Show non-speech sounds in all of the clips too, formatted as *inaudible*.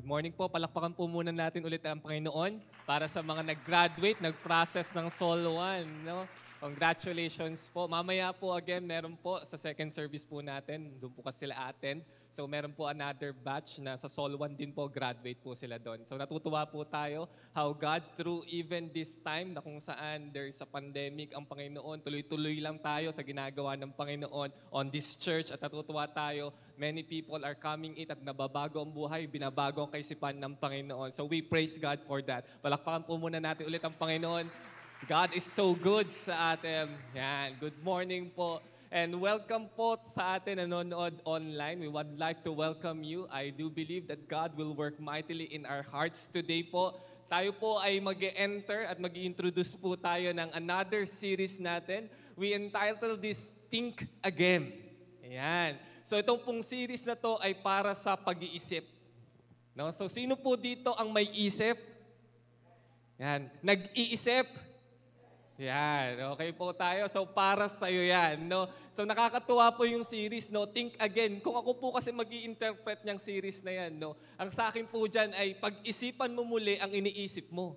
Good morning po. Palakpakan po muna natin ulit ang Panginoon para sa mga nag-graduate, nag-process ng Sol 1. No? Congratulations po. Mamaya po again, meron po sa second service po natin. Doon po kasi sila attend. So meron po another batch na sa Sol 1 din po, graduate po sila doon. So natutuwa po tayo how God through even this time na kung saan there is a pandemic, ang Panginoon, tuloy-tuloy lang tayo sa ginagawa ng Panginoon on this church at natutuwa tayo. Many people are coming in at nababago ang buhay, binabago ang kaisipan ng Panginoon. So we praise God for that. Palakpakan po muna natin ulit ang Panginoon. God is so good sa atin. Yan. Good morning po. And welcome po sa atin nanonood online. We would like to welcome you. I do believe that God will work mightily in our hearts today po. Tayo po ay mag enter at mag introduce po tayo ng another series natin. We entitle this Think Again. Ayan. So itong pong series na to ay para sa pag-iisip. No? So sino po dito ang may isip? Yan. Nag-iisip? Yan, okay po tayo. So para sa iyo yan, no? So nakakatuwa po yung series, no? Think again. Kung ako po kasi mag interpret niyang series na yan, no? Ang sa akin po diyan ay pag-isipan mo muli ang iniisip mo.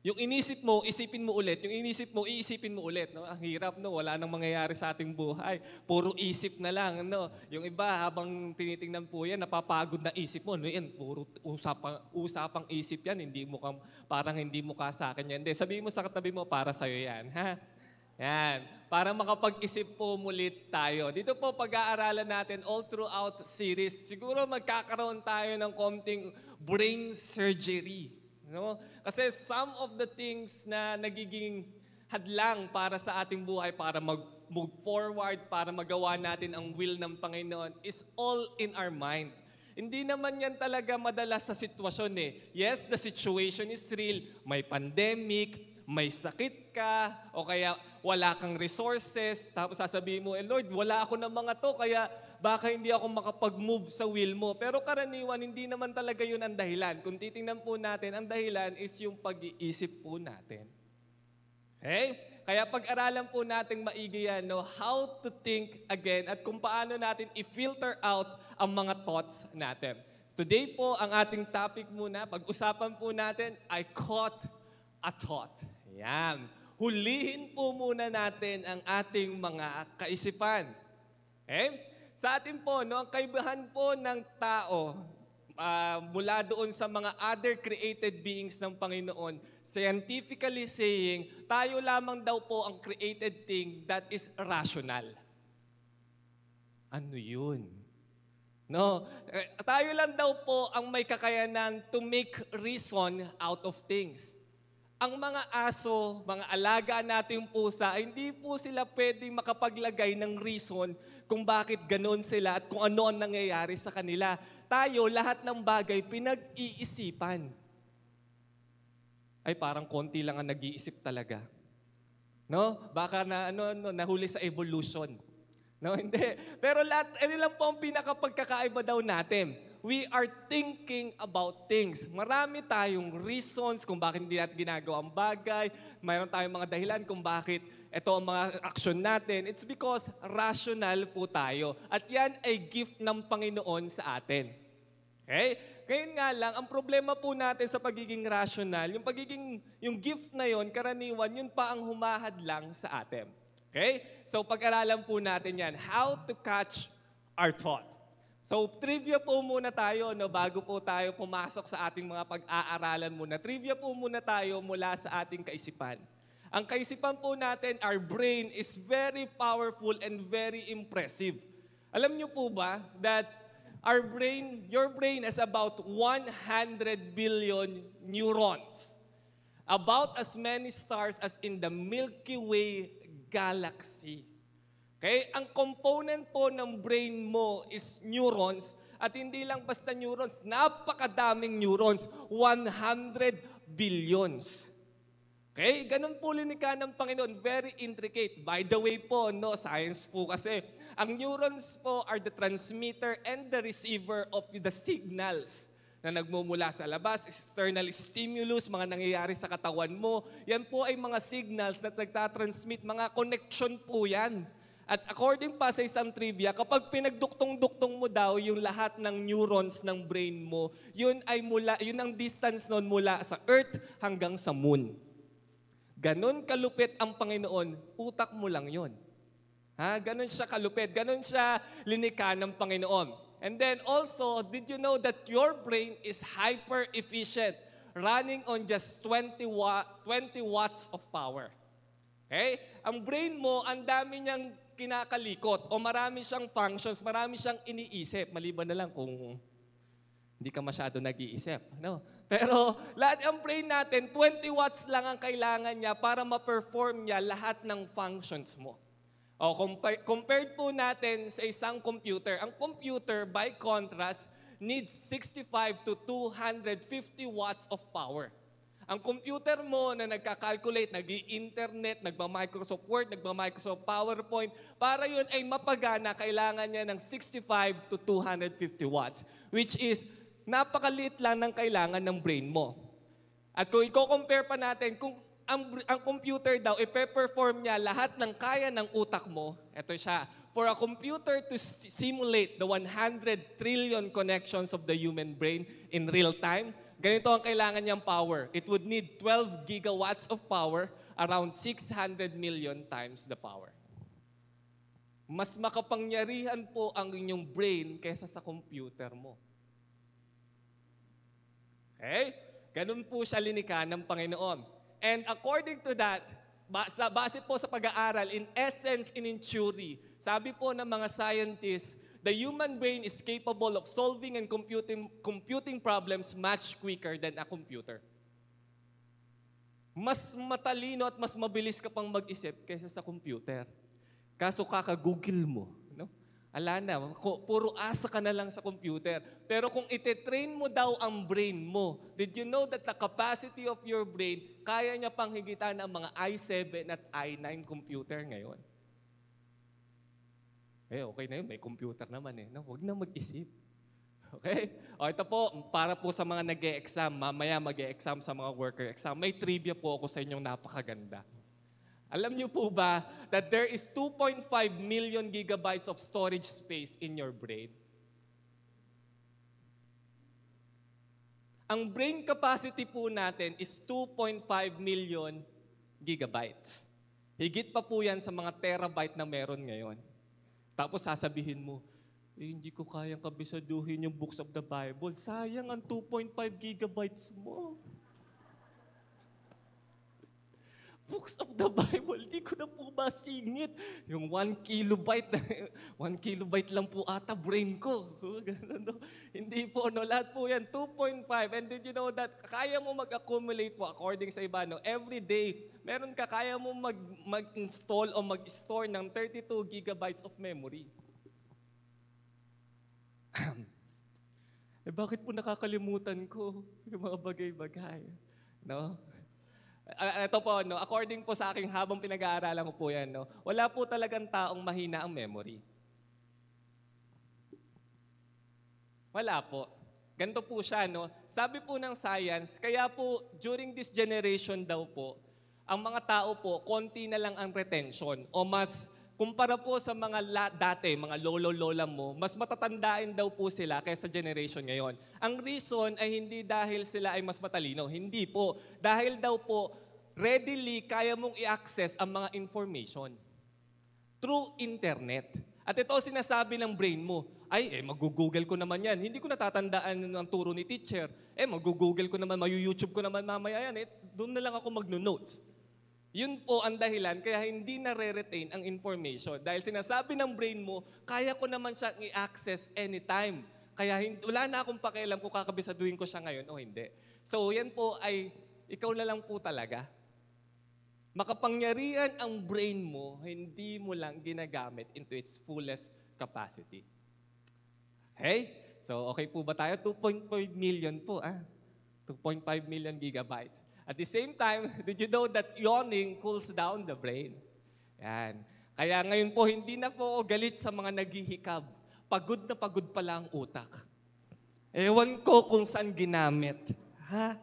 Yung inisip mo, isipin mo ulit. Yung inisip mo, iisipin mo ulit. No? Ang hirap, no? Wala nang mangyayari sa ating buhay. Puro isip na lang, no? Yung iba, habang tinitingnan po yan, napapagod na isip mo. No? Yan, puro usapang, usapang isip yan. Hindi mo ka, parang hindi mo ka sa akin yan. Hindi, sabihin mo sa katabi mo, para sa'yo yan. Ha? Yan. Para makapag-isip po mulit tayo. Dito po pag-aaralan natin all throughout series. Siguro magkakaroon tayo ng konting brain surgery. No? Kasi some of the things na nagiging hadlang para sa ating buhay, para mag-move forward, para magawa natin ang will ng Panginoon, is all in our mind. Hindi naman yan talaga madalas sa sitwasyon eh. Yes, the situation is real. May pandemic, may sakit ka, o kaya wala kang resources, tapos sasabihin mo, eh Lord, wala ako ng mga to, kaya baka hindi ako makapag-move sa will mo. Pero karaniwan, hindi naman talaga yun ang dahilan. Kung titingnan po natin, ang dahilan is yung pag-iisip po natin. Okay? Kaya pag-aralan po natin maigi yan, no, how to think again at kung paano natin i-filter out ang mga thoughts natin. Today po, ang ating topic muna, pag-usapan po natin, I caught a thought. Yan. Hulihin po muna natin ang ating mga kaisipan. Okay? Sa atin po, no, ang kaibahan po ng tao uh, mula doon sa mga other created beings ng Panginoon, scientifically saying, tayo lamang daw po ang created thing that is rational. Ano yun? No, eh, tayo lang daw po ang may kakayanan to make reason out of things. Ang mga aso, mga alaga nating pusa, hindi po sila pwedeng makapaglagay ng reason kung bakit ganoon sila at kung ano ang nangyayari sa kanila. Tayo, lahat ng bagay, pinag-iisipan. Ay, parang konti lang ang nag-iisip talaga. No? Baka na, ano, ano, nahuli sa evolution. No, *laughs* hindi. Pero lahat, ano lang po ang pinakapagkakaiba daw natin. We are thinking about things. Marami tayong reasons kung bakit hindi natin ginagawa ang bagay. Mayroon tayong mga dahilan kung bakit ito ang mga action natin, it's because rational po tayo. At yan ay gift ng Panginoon sa atin. Okay? Ngayon nga lang, ang problema po natin sa pagiging rational, yung pagiging, yung gift na yon, karaniwan, yun pa ang humahad lang sa atin. Okay? So pag-aralan po natin yan, how to catch our thought. So trivia po muna tayo no, bago po tayo pumasok sa ating mga pag-aaralan muna. Trivia po muna tayo mula sa ating kaisipan. Ang kaisipan po natin, our brain is very powerful and very impressive. Alam niyo po ba that our brain, your brain has about 100 billion neurons. About as many stars as in the Milky Way galaxy. Okay? Ang component po ng brain mo is neurons at hindi lang basta neurons, napakadaming neurons, 100 billions. Okay? Ganun po linika ng Panginoon. Very intricate. By the way po, no, science po kasi, ang neurons po are the transmitter and the receiver of the signals na nagmumula sa labas, external stimulus, mga nangyayari sa katawan mo. Yan po ay mga signals na nagtatransmit, mga connection po yan. At according pa sa isang trivia, kapag pinagduktong-duktong mo daw yung lahat ng neurons ng brain mo, yun ay mula, yun ang distance nun mula sa Earth hanggang sa Moon. Ganon kalupit ang Panginoon, utak mo lang yon. Ha? Ganon siya kalupit, ganon siya linika ng Panginoon. And then also, did you know that your brain is hyper efficient, running on just 20, wa- 20 watts of power? Okay? Ang brain mo, ang dami niyang kinakalikot o marami siyang functions, marami siyang iniisip. Maliban na lang kung hindi ka masyado nag-iisip. No? Pero lahat ang brain natin, 20 watts lang ang kailangan niya para ma-perform niya lahat ng functions mo. O compare, compared po natin sa isang computer, ang computer by contrast needs 65 to 250 watts of power. Ang computer mo na nagka-calculate, nag-i-internet, nagma-Microsoft Word, nagma-Microsoft PowerPoint, para yun ay mapagana, kailangan niya ng 65 to 250 watts, which is napakaliit lang ng kailangan ng brain mo. At kung i-compare pa natin, kung ang, ang computer daw, ipe-perform niya lahat ng kaya ng utak mo, ito siya, for a computer to simulate the 100 trillion connections of the human brain in real time, Ganito ang kailangan niyang power. It would need 12 gigawatts of power, around 600 million times the power. Mas makapangyarihan po ang inyong brain kaysa sa computer mo. Okay? Ganun po siya linika ng Panginoon. And according to that, base po sa pag-aaral, in essence, in theory, sabi po ng mga scientists, the human brain is capable of solving and computing, computing problems much quicker than a computer. Mas matalino at mas mabilis ka pang mag-isip kaysa sa computer. Kaso kaka-google mo? Ala na, puro asa ka na lang sa computer. Pero kung ititrain mo daw ang brain mo, did you know that the capacity of your brain, kaya niya pang higitan ang mga i7 at i9 computer ngayon? Eh, okay na yun. May computer naman eh. No, huwag na mag-isip. *laughs* Okay? O ito po, para po sa mga nag exam mamaya mag exam sa mga worker exam, may trivia po ako sa inyong napakaganda. Alam niyo po ba that there is 2.5 million gigabytes of storage space in your brain? Ang brain capacity po natin is 2.5 million gigabytes. Higit pa po yan sa mga terabyte na meron ngayon. Tapos sasabihin mo, eh, hindi ko kayang kabisaduhin yung books of the Bible. Sayang ang 2.5 gigabytes mo. Books of the Bible, hindi ko na po masingit. Yung 1 kilobyte, 1 *laughs* kilobyte lang po ata brain ko. Ganun, no? Hindi po, no? lahat po yan, 2.5. And did you know that kaya mo mag-accumulate po according sa iba, no? every day, meron ka, kaya mo mag, mag-install o mag-store ng 32 gigabytes of memory. *clears throat* eh bakit po nakakalimutan ko yung mga bagay-bagay? No? Uh, ito po, no, according po sa aking habang pinag-aaralan ko po yan, no, wala po talagang taong mahina ang memory. Wala po. Ganito po siya, no? Sabi po ng science, kaya po during this generation daw po, ang mga tao po, konti na lang ang retention o mas kumpara po sa mga la, dati, mga lolo-lola mo, mas matatandaan daw po sila kaysa generation ngayon. Ang reason ay hindi dahil sila ay mas matalino. Hindi po. Dahil daw po, readily kaya mong i-access ang mga information through internet. At ito sinasabi ng brain mo, ay, eh, mag-google ko naman yan. Hindi ko natatandaan ng turo ni teacher. Eh, mag-google ko naman, mag-YouTube ko naman mamaya yan. Eh, doon na lang ako mag-notes. Yun po ang dahilan kaya hindi na-retain ang information. Dahil sinasabi ng brain mo, kaya ko naman siyang i-access anytime. Kaya wala na akong pakialam kung kakabisaduhin ko siya ngayon o hindi. So yan po ay ikaw na lang po talaga. Makapangyarihan ang brain mo, hindi mo lang ginagamit into its fullest capacity. Okay? So okay po ba tayo? 2.5 million po. Ah. 2.5 million gigabytes. At the same time, *laughs* did you know that yawning cools down the brain? Yan. Kaya ngayon po, hindi na po ako galit sa mga naghihikab. Pagod na pagod pala ang utak. Ewan ko kung saan ginamit. Ha?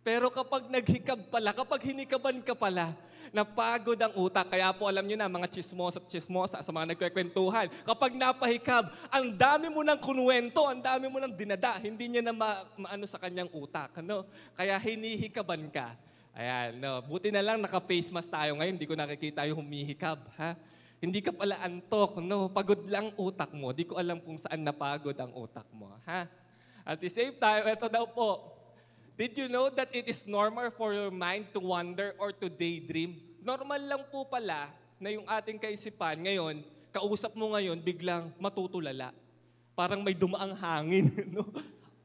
Pero kapag naghikab pala, kapag hinikaban ka pala, Napagod ang utak. Kaya po alam nyo na, mga chismosa at chismosa sa mga nagkwekwentuhan. Kapag napahikab, ang dami mo ng kunwento, ang dami mo ng dinada. Hindi niya na ma- maano sa kanyang utak. Ano? Kaya hinihikaban ka. Ayan, no. Buti na lang naka-face mask tayo ngayon. Hindi ko nakikita yung humihikab. Ha? Hindi ka pala antok, no? Pagod lang utak mo. Di ko alam kung saan napagod ang utak mo. Ha? At the same time, ito daw po, Did you know that it is normal for your mind to wander or to daydream? Normal lang po pala na yung ating kaisipan ngayon, kausap mo ngayon, biglang matutulala. Parang may dumaang hangin. *laughs* No?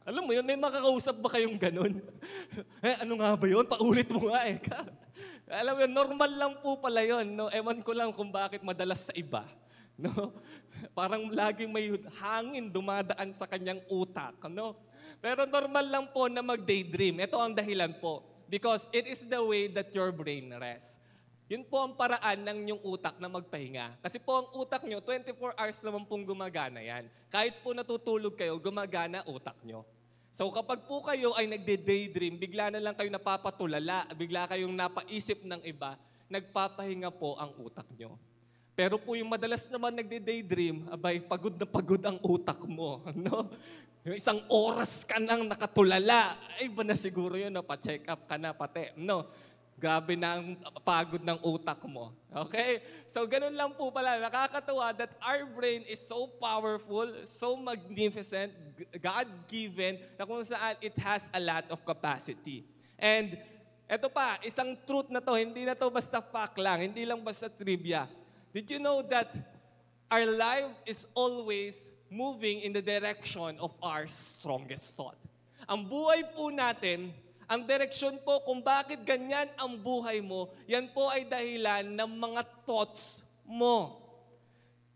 Alam mo yun, may makakausap ba kayong ganun? *laughs* eh, ano nga ba yun? Paulit mo nga eh. *laughs* Alam mo yun, normal lang po pala yun. No? Ewan ko lang kung bakit madalas sa iba. No? Parang laging may hangin dumadaan sa kanyang utak. No? Pero normal lang po na mag-daydream. Ito ang dahilan po. Because it is the way that your brain rests. Yun po ang paraan ng inyong utak na magpahinga. Kasi po ang utak nyo, 24 hours naman pong gumagana yan. Kahit po natutulog kayo, gumagana utak nyo. So kapag po kayo ay nagde-daydream, bigla na lang kayo napapatulala, bigla kayong napaisip ng iba, nagpapahinga po ang utak nyo. Pero po yung madalas naman nagde-daydream, abay, pagod na pagod ang utak mo. *laughs* No? Yung isang oras ka nang nakatulala, ay ba na siguro yun, no? pa-check up ka na pati. No, grabe na ang pagod ng utak mo. Okay? So, ganun lang po pala. Nakakatawa that our brain is so powerful, so magnificent, God-given, na kung saan it has a lot of capacity. And eto pa, isang truth na to, hindi na to basta fact lang, hindi lang basta trivia. Did you know that our life is always moving in the direction of our strongest thought. Ang buhay po natin, ang direksyon po kung bakit ganyan ang buhay mo, yan po ay dahilan ng mga thoughts mo.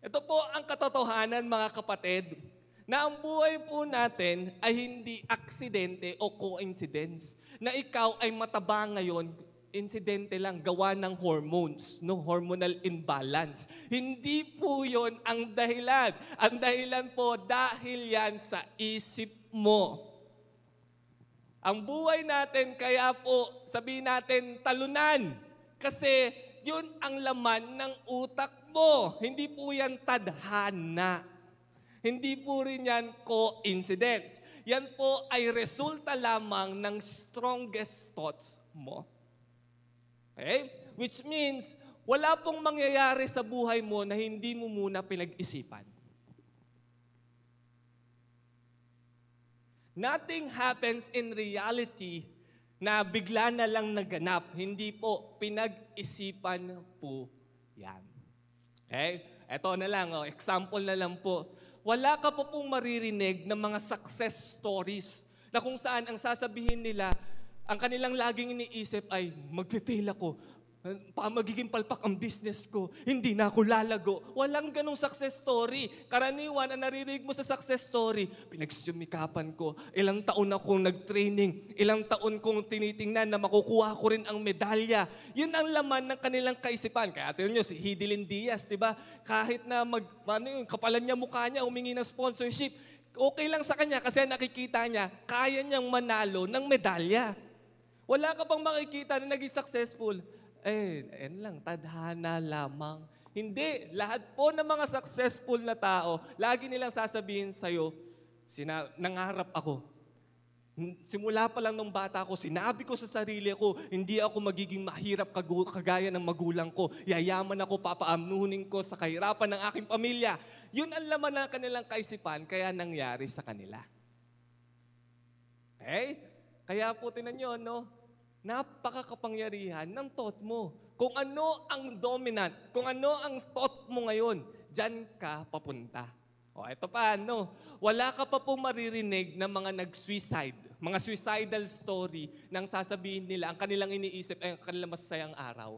Ito po ang katotohanan mga kapatid, na ang buhay po natin ay hindi aksidente o coincidence. Na ikaw ay mataba ngayon insidente lang, gawa ng hormones, no? hormonal imbalance. Hindi po yon ang dahilan. Ang dahilan po dahil yan sa isip mo. Ang buhay natin, kaya po sabihin natin talunan. Kasi yun ang laman ng utak mo. Hindi po yan tadhana. Hindi po rin yan coincidence. Yan po ay resulta lamang ng strongest thoughts mo. Okay? Which means, wala pong mangyayari sa buhay mo na hindi mo muna pinag-isipan. Nothing happens in reality na bigla na lang naganap. Hindi po, pinag-isipan po yan. Okay? Ito na lang, oh, example na lang po. Wala ka po pong maririnig ng mga success stories na kung saan ang sasabihin nila, ang kanilang laging iniisip ay, magpe-fail ako, pa magiging palpak ang business ko, hindi na ako lalago. Walang ganong success story. Karaniwan, ang naririnig mo sa success story, pinagsumikapan ko, ilang taon akong nag-training, ilang taon kong tinitingnan na makukuha ko rin ang medalya. Yun ang laman ng kanilang kaisipan. Kaya tingnan nyo, si Hidilyn Diaz, di ba? Kahit na mag, ano yun, kapalan niya mukha niya, humingi ng sponsorship, okay lang sa kanya kasi nakikita niya, kaya niyang manalo ng medalya. Wala ka bang makikita na naging successful? Eh, yan lang, tadhana lamang. Hindi, lahat po ng mga successful na tao, lagi nilang sasabihin sa'yo, sina- nangarap ako. Simula pa lang nung bata ako, sinabi ko sa sarili ko, hindi ako magiging mahirap kagaya ng magulang ko. Yayaman ako, papaamunin ko sa kahirapan ng aking pamilya. Yun ang laman ng kanilang kaisipan, kaya nangyari sa kanila. Okay? Kaya po tinan nyo, no? Napakakapangyarihan ng thought mo. Kung ano ang dominant, kung ano ang thought mo ngayon, dyan ka papunta. O, ito pa, no? Wala ka pa pong maririnig ng mga nag-suicide, mga suicidal story nang sasabihin nila, ang kanilang iniisip ay ang kanilang masayang araw.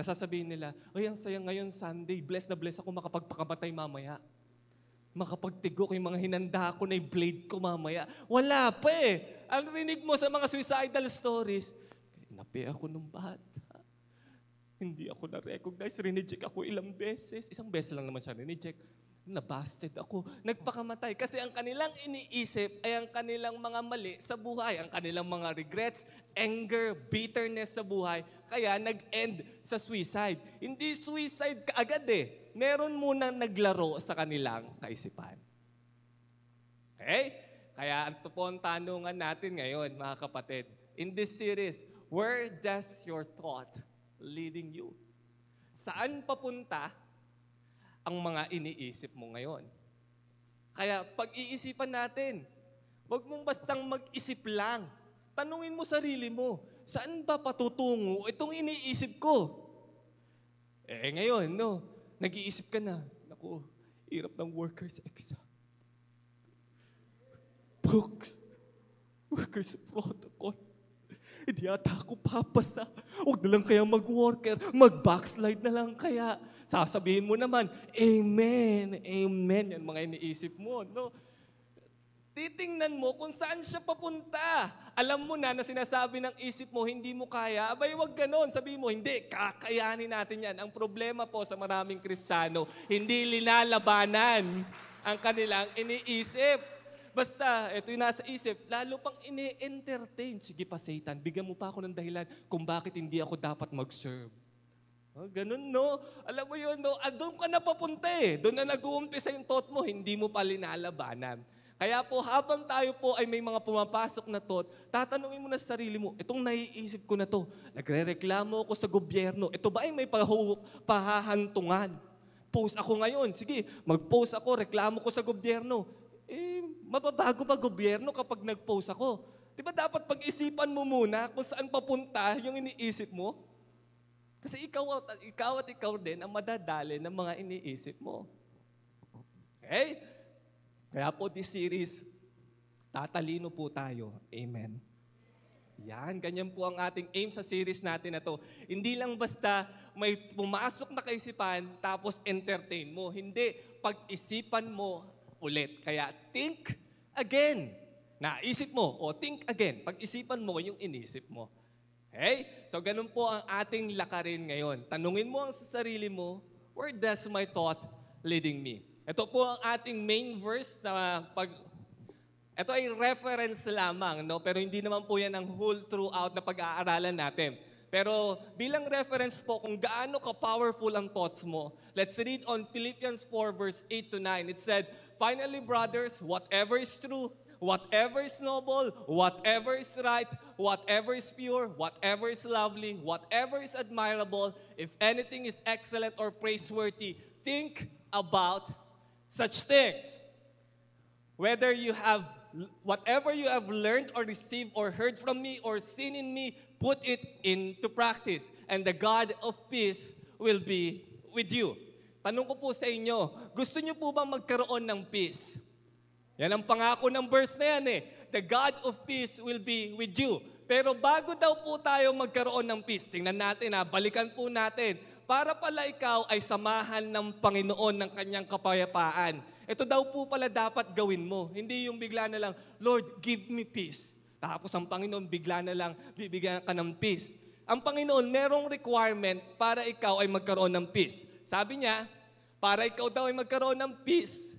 Nasasabihin nila, ay, ang sayang ngayon Sunday, bless na bless ako makapagpakamatay mamaya. Makapagtigok yung mga hinanda ko na blade ko mamaya. Wala pa eh. Ang rinig mo sa mga suicidal stories, napi ako nung bata. Hindi ako na-recognize. Rineject ako ilang beses. Isang beses lang naman siya rineject. nabasted ako, nagpakamatay. Kasi ang kanilang iniisip ay ang kanilang mga mali sa buhay, ang kanilang mga regrets, anger, bitterness sa buhay, kaya nag-end sa suicide. Hindi suicide kaagad eh. Meron muna naglaro sa kanilang kaisipan. Okay? Kaya ito po tanungan natin ngayon, mga kapatid. In this series, where does your thought leading you? Saan papunta ang mga iniisip mo ngayon. Kaya pag-iisipan natin, huwag mong bastang mag-isip lang. Tanungin mo sarili mo, saan ba patutungo itong iniisip ko? Eh ngayon, no, nag-iisip ka na, naku, hirap ng workers exam. Books, workers protocol. Hindi ata ako papasa. Huwag na lang kaya mag-worker, mag-backslide na lang kaya. Sasabihin mo naman, Amen, Amen. Yan mga iniisip mo, no? Titingnan mo kung saan siya papunta. Alam mo na na sinasabi ng isip mo, hindi mo kaya. Abay, wag ganon. Sabi mo, hindi, kakayanin natin yan. Ang problema po sa maraming Kristiyano, hindi linalabanan ang kanilang iniisip. Basta, ito yung nasa isip, lalo pang ini-entertain. Sige pa, Satan, bigyan mo pa ako ng dahilan kung bakit hindi ako dapat mag-serve. Oh, ganun, no? Alam mo yun, no? Ah, doon ka na papunta eh. Doon na nag-uumpisa yung thought mo, hindi mo pa linalabanan. Kaya po, habang tayo po ay may mga pumapasok na thought, tatanungin mo na sa sarili mo, itong naiisip ko na to, nagre-reklamo ako sa gobyerno, ito ba ay may pahahantungan? Post ako ngayon, sige, mag-post ako, reklamo ko sa gobyerno. Eh, mababago ba gobyerno kapag nag-post ako? Di ba dapat pag-isipan mo muna kung saan papunta yung iniisip mo? Kasi ikaw at ikaw, at ikaw din ang madadali ng mga iniisip mo. Okay? Kaya po this series, tatalino po tayo. Amen. Yan, ganyan po ang ating aim sa series natin na to. Hindi lang basta may pumasok na kaisipan tapos entertain mo. Hindi, pag-isipan mo ulit. Kaya think again. Naisip mo, o think again. Pag-isipan mo yung inisip mo. Okay? So ganun po ang ating lakarin ngayon. Tanungin mo ang sa sarili mo, where does my thought leading me? Ito po ang ating main verse na pag ito ay reference lamang, no? pero hindi naman po yan ang whole throughout na pag-aaralan natin. Pero bilang reference po kung gaano ka-powerful ang thoughts mo, let's read on Philippians 4 verse 8 to 9. It said, Finally, brothers, whatever is true, whatever is noble, whatever is right, whatever is pure, whatever is lovely, whatever is admirable, if anything is excellent or praiseworthy, think about such things. Whether you have, whatever you have learned or received or heard from me or seen in me, put it into practice, and the God of peace will be with you. Tanong ko po sa inyo, gusto niyo po bang magkaroon ng peace? Yan ang pangako ng verse na yan eh. The God of peace will be with you. Pero bago daw po tayo magkaroon ng peace, tingnan natin ha, balikan po natin, para pala ikaw ay samahan ng Panginoon ng kanyang kapayapaan. Ito daw po pala dapat gawin mo. Hindi yung bigla na lang, Lord, give me peace. Tapos ang Panginoon bigla na lang bibigyan ka ng peace. Ang Panginoon merong requirement para ikaw ay magkaroon ng peace. Sabi niya, para ikaw daw ay magkaroon ng peace,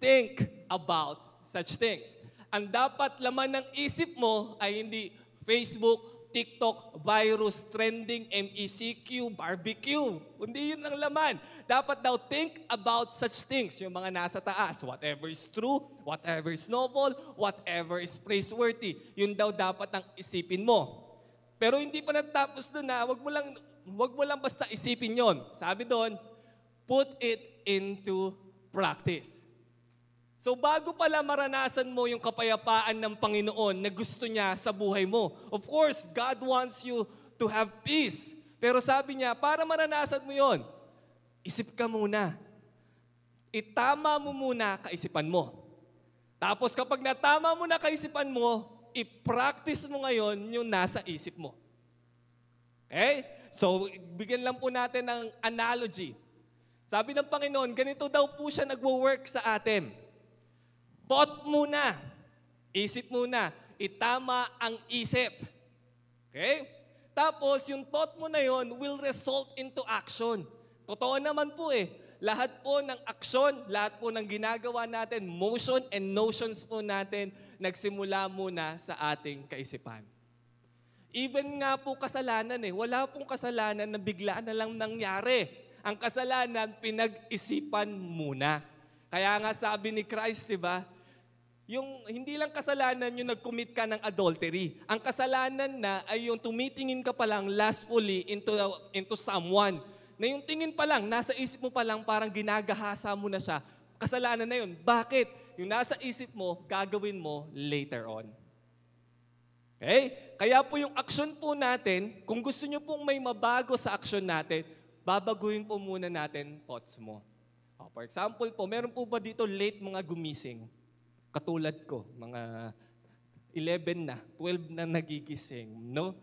think about such things. Ang dapat laman ng isip mo ay hindi Facebook, TikTok, virus, trending, MECQ, barbecue. Hindi yun ang laman. Dapat daw think about such things, yung mga nasa taas. Whatever is true, whatever is noble, whatever is praiseworthy. Yun daw dapat ang isipin mo. Pero hindi pa natapos doon na, wag mo lang, wag mo lang basta isipin yon. Sabi doon, put it into practice. So bago pala maranasan mo yung kapayapaan ng Panginoon na gusto niya sa buhay mo, of course, God wants you to have peace. Pero sabi niya, para maranasan mo yon, isip ka muna. Itama mo muna kaisipan mo. Tapos kapag natama mo na kaisipan mo, i-practice mo ngayon yung nasa isip mo. Okay? So, bigyan lang po natin ng analogy. Sabi ng Panginoon, ganito daw po siya nagwo-work sa atin. Thought muna. Isip muna. Itama ang isip. Okay? Tapos, yung thought mo na yon will result into action. Totoo naman po eh. lahat po ng aksyon, lahat po ng ginagawa natin, motion and notions po natin, nagsimula muna sa ating kaisipan. Even nga po kasalanan eh, wala pong kasalanan na biglaan na lang nangyari. Ang kasalanan, pinag-isipan muna. Kaya nga sabi ni Christ, di ba? Yung hindi lang kasalanan yung nag-commit ka ng adultery. Ang kasalanan na ay yung tumitingin ka pa lang lustfully into, into someone na yung tingin pa lang, nasa isip mo pa lang, parang ginagahasa mo na siya, kasalanan na yun. Bakit? Yung nasa isip mo, gagawin mo later on. Okay? Kaya po yung action po natin, kung gusto nyo pong may mabago sa action natin, babaguhin po muna natin thoughts mo. Oh, for example po, meron po ba dito late mga gumising? Katulad ko, mga 11 na, 12 na nagigising, no?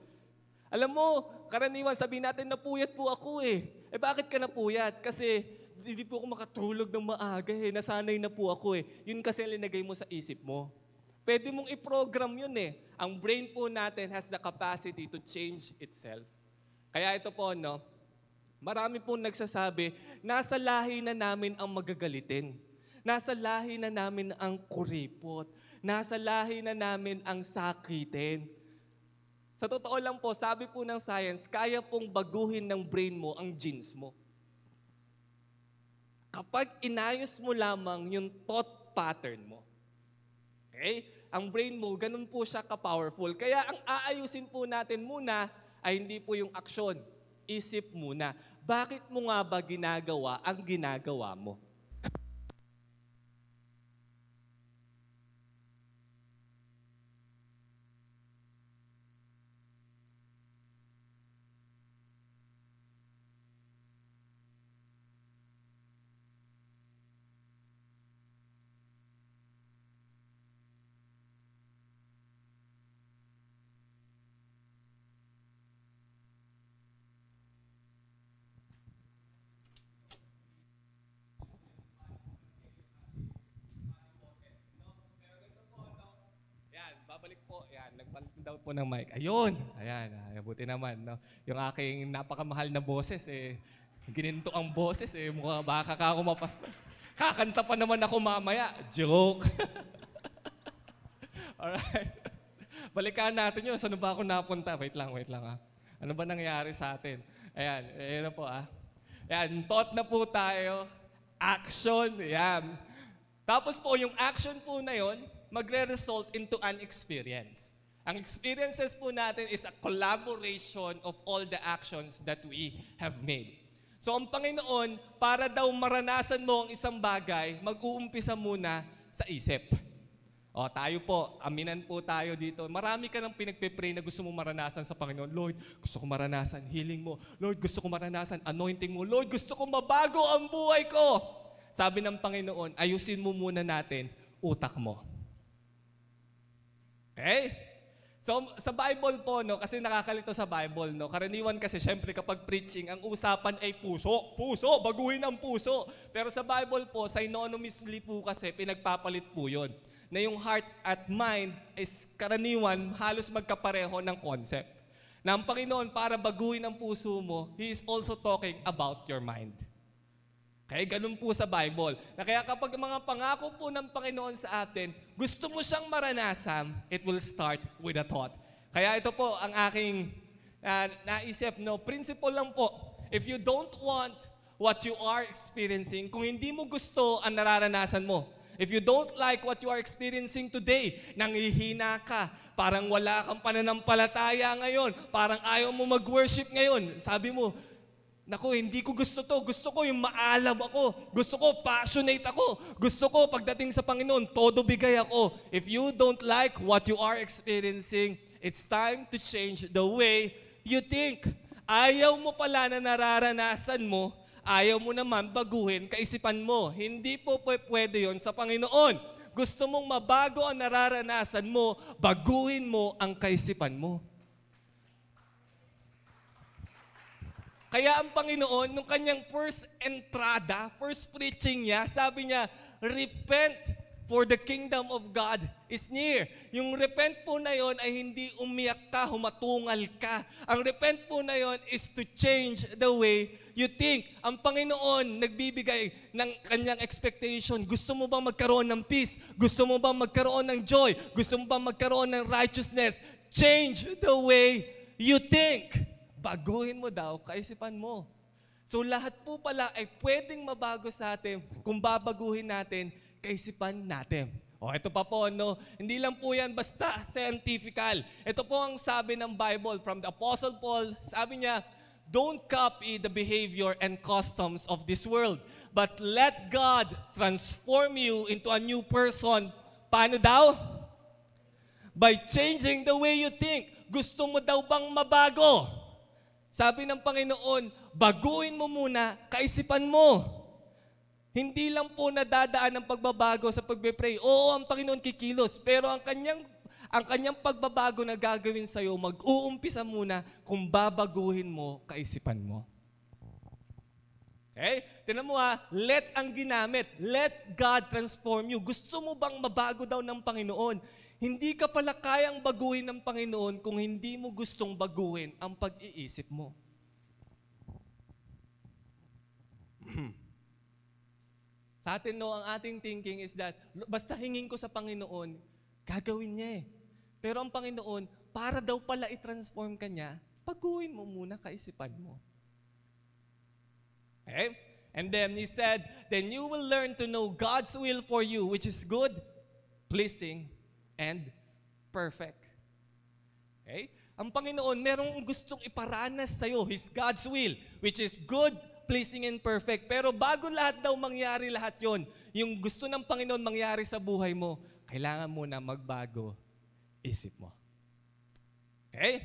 Alam mo, karaniwan, sabihin natin, napuyat po ako eh. Eh bakit ka napuyat? Kasi hindi po ako makatulog ng maaga eh. Nasanay na po ako eh. Yun kasi linagay mo sa isip mo. Pwede mong i-program yun eh. Ang brain po natin has the capacity to change itself. Kaya ito po, no, marami po nagsasabi, nasa lahi na namin ang magagalitin. Nasa lahi na namin ang kuripot. Nasa lahi na namin ang sakitin. Sa totoo lang po, sabi po ng science, kaya pong baguhin ng brain mo ang genes mo. Kapag inayos mo lamang yung thought pattern mo. Okay? Ang brain mo, ganun po siya ka-powerful. Kaya ang aayusin po natin muna ay hindi po yung aksyon. Isip muna. Bakit mo nga ba ginagawa ang ginagawa mo? Yan, babalik po. Yan, po ng mic. Ayun! Ayan, ay, buti naman. No? Yung aking napakamahal na boses, eh, gininto ang boses, eh, mukha baka ka ako mapas. Kakanta pa naman ako mamaya. Joke! *laughs* Alright. Balikan natin yun. Saan ba ako napunta? Wait lang, wait lang ah. Ano ba nangyari sa atin? Ayan, ayan na po ah. Ayan, thought na po tayo. Action, yan. Tapos po, yung action po na yon, magre-result into an experience. Ang experiences po natin is a collaboration of all the actions that we have made. So ang Panginoon, para daw maranasan mo ang isang bagay, mag-uumpisa muna sa isip. O, tayo po, aminan po tayo dito. Marami ka nang pinagpe-pray na gusto mo maranasan sa Panginoon. Lord, gusto ko maranasan healing mo. Lord, gusto ko maranasan anointing mo. Lord, gusto ko mabago ang buhay ko. Sabi ng Panginoon, ayusin mo muna natin utak mo. Okay? So, sa Bible po, no, kasi nakakalito sa Bible, no, karaniwan kasi, syempre, kapag preaching, ang usapan ay puso. Puso, baguhin ang puso. Pero sa Bible po, synonymously po kasi, pinagpapalit po yun. Na yung heart at mind is karaniwan, halos magkapareho ng concept. Na ang Panginoon, para baguhin ang puso mo, He is also talking about your mind. Kaya ganun po sa Bible. Na kaya kapag mga pangako po ng Panginoon sa atin, gusto mo siyang maranasan, it will start with a thought. Kaya ito po ang aking uh, naisip, no? Principle lang po. If you don't want what you are experiencing, kung hindi mo gusto ang nararanasan mo, if you don't like what you are experiencing today, nangihina ka, parang wala kang pananampalataya ngayon, parang ayaw mo mag-worship ngayon, sabi mo, Naku, hindi ko gusto to. Gusto ko yung maalam ako. Gusto ko passionate ako. Gusto ko pagdating sa Panginoon, todo bigay ako. If you don't like what you are experiencing, it's time to change the way you think. Ayaw mo pala na nararanasan mo, ayaw mo naman baguhin kaisipan mo. Hindi po pwede yon sa Panginoon. Gusto mong mabago ang nararanasan mo, baguhin mo ang kaisipan mo. Kaya ang Panginoon, nung kanyang first entrada, first preaching niya, sabi niya, repent for the kingdom of God is near. Yung repent po na yon ay hindi umiyak ka, humatungal ka. Ang repent po na yon is to change the way you think ang Panginoon nagbibigay ng kanyang expectation? Gusto mo bang magkaroon ng peace? Gusto mo bang magkaroon ng joy? Gusto mo bang magkaroon ng righteousness? Change the way you think. Baguhin mo daw kaisipan mo. So lahat po pala ay pwedeng mabago sa atin kung babaguhin natin kaisipan natin. O ito pa po, no? Hindi lang po yan basta scientifical. Ito po ang sabi ng Bible from the Apostle Paul. Sabi niya, Don't copy the behavior and customs of this world, but let God transform you into a new person. Paano daw? By changing the way you think. Gusto mo daw bang mabago? Sabi ng Panginoon, baguhin mo muna kaisipan mo. Hindi lang po nadadaan ng pagbabago sa pagbe-pray. Oo, ang Panginoon kikilos, pero ang kanyang ang kanyang pagbabago na gagawin sa iyo, mag-uumpisa muna kung babaguhin mo kaisipan mo. Okay? Tinan mo ha, let ang ginamit. Let God transform you. Gusto mo bang mabago daw ng Panginoon? Hindi ka pala kayang baguhin ng Panginoon kung hindi mo gustong baguhin ang pag-iisip mo. *clears throat* Sa atin, no, ang ating thinking is that, basta hingin ko sa Panginoon, gagawin niya eh. Pero ang Panginoon, para daw pala i-transform ka niya, paguhin mo muna kaisipan mo. Okay? And then he said, then you will learn to know God's will for you, which is good, pleasing, and perfect. Okay? Ang Panginoon, merong gustong iparanas sa'yo, His God's will, which is good, pleasing and perfect. Pero bago lahat daw mangyari lahat yon, yung gusto ng Panginoon mangyari sa buhay mo, kailangan mo na magbago isip mo. Okay?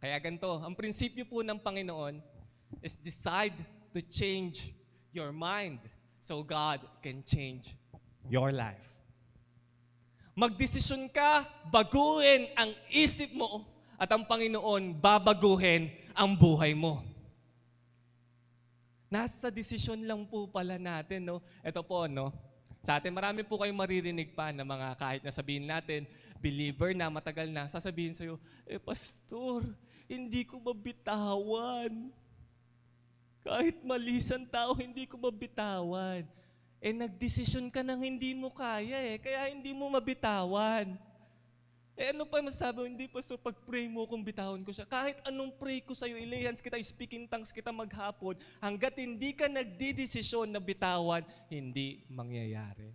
Kaya ganito, ang prinsipyo po ng Panginoon is decide to change your mind so God can change your life. Magdesisyon ka, baguhin ang isip mo at ang Panginoon babaguhin ang buhay mo. Nasa desisyon lang po pala natin, no? Ito po, no? Sa atin, marami po kayong maririnig pa na mga kahit na sabihin natin, believer na, matagal na, sasabihin sa'yo, eh, pastor, hindi ko mabitawan. Kahit malisan tao, hindi ko mabitawan. Eh, nagdesisyon ka nang hindi mo kaya eh, kaya hindi mo mabitawan. Eh ano pa masasabi mo? Hindi pa so pag-pray mo kung bitawan ko siya. Kahit anong pray ko sa'yo, ilihans kita, speaking tongues kita maghapon, hanggat hindi ka nagdidesisyon na bitawan, hindi mangyayari.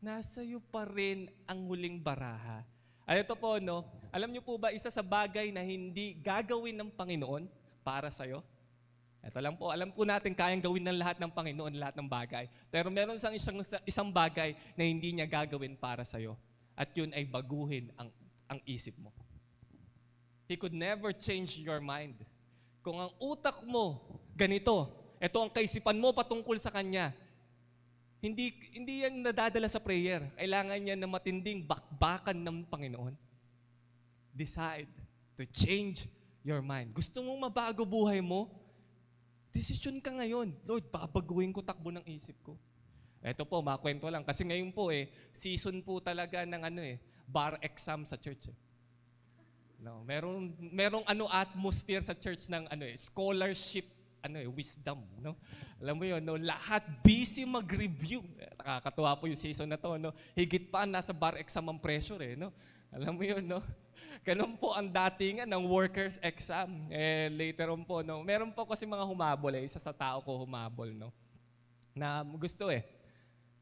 Nasa iyo pa rin ang huling baraha. Ay ito po, no? Alam niyo po ba, isa sa bagay na hindi gagawin ng Panginoon para sa'yo? Ito lang po, alam po natin kayang gawin ng lahat ng Panginoon, lahat ng bagay. Pero meron isang, isang, isang bagay na hindi niya gagawin para sa'yo at yun ay baguhin ang, ang isip mo. He could never change your mind. Kung ang utak mo, ganito, ito ang kaisipan mo patungkol sa Kanya, hindi, hindi yan nadadala sa prayer. Kailangan niya na matinding bakbakan ng Panginoon. Decide to change your mind. Gusto mong mabago buhay mo? Desisyon ka ngayon. Lord, babaguhin ko takbo ng isip ko. Ito po, makwento lang. Kasi ngayon po eh, season po talaga ng ano eh, bar exam sa church eh. No, merong merong ano atmosphere sa church ng ano eh, scholarship ano eh, wisdom, no? Alam mo 'yon, no, lahat busy mag-review. Nakakatuwa po yung season na 'to, no. Higit pa nasa bar exam ang pressure eh, no. Alam mo 'yon, no. Ganun po ang datingan ng workers exam. Eh later on po, no. Meron po kasi mga humabol eh, isa sa tao ko humabol, no. Na gusto eh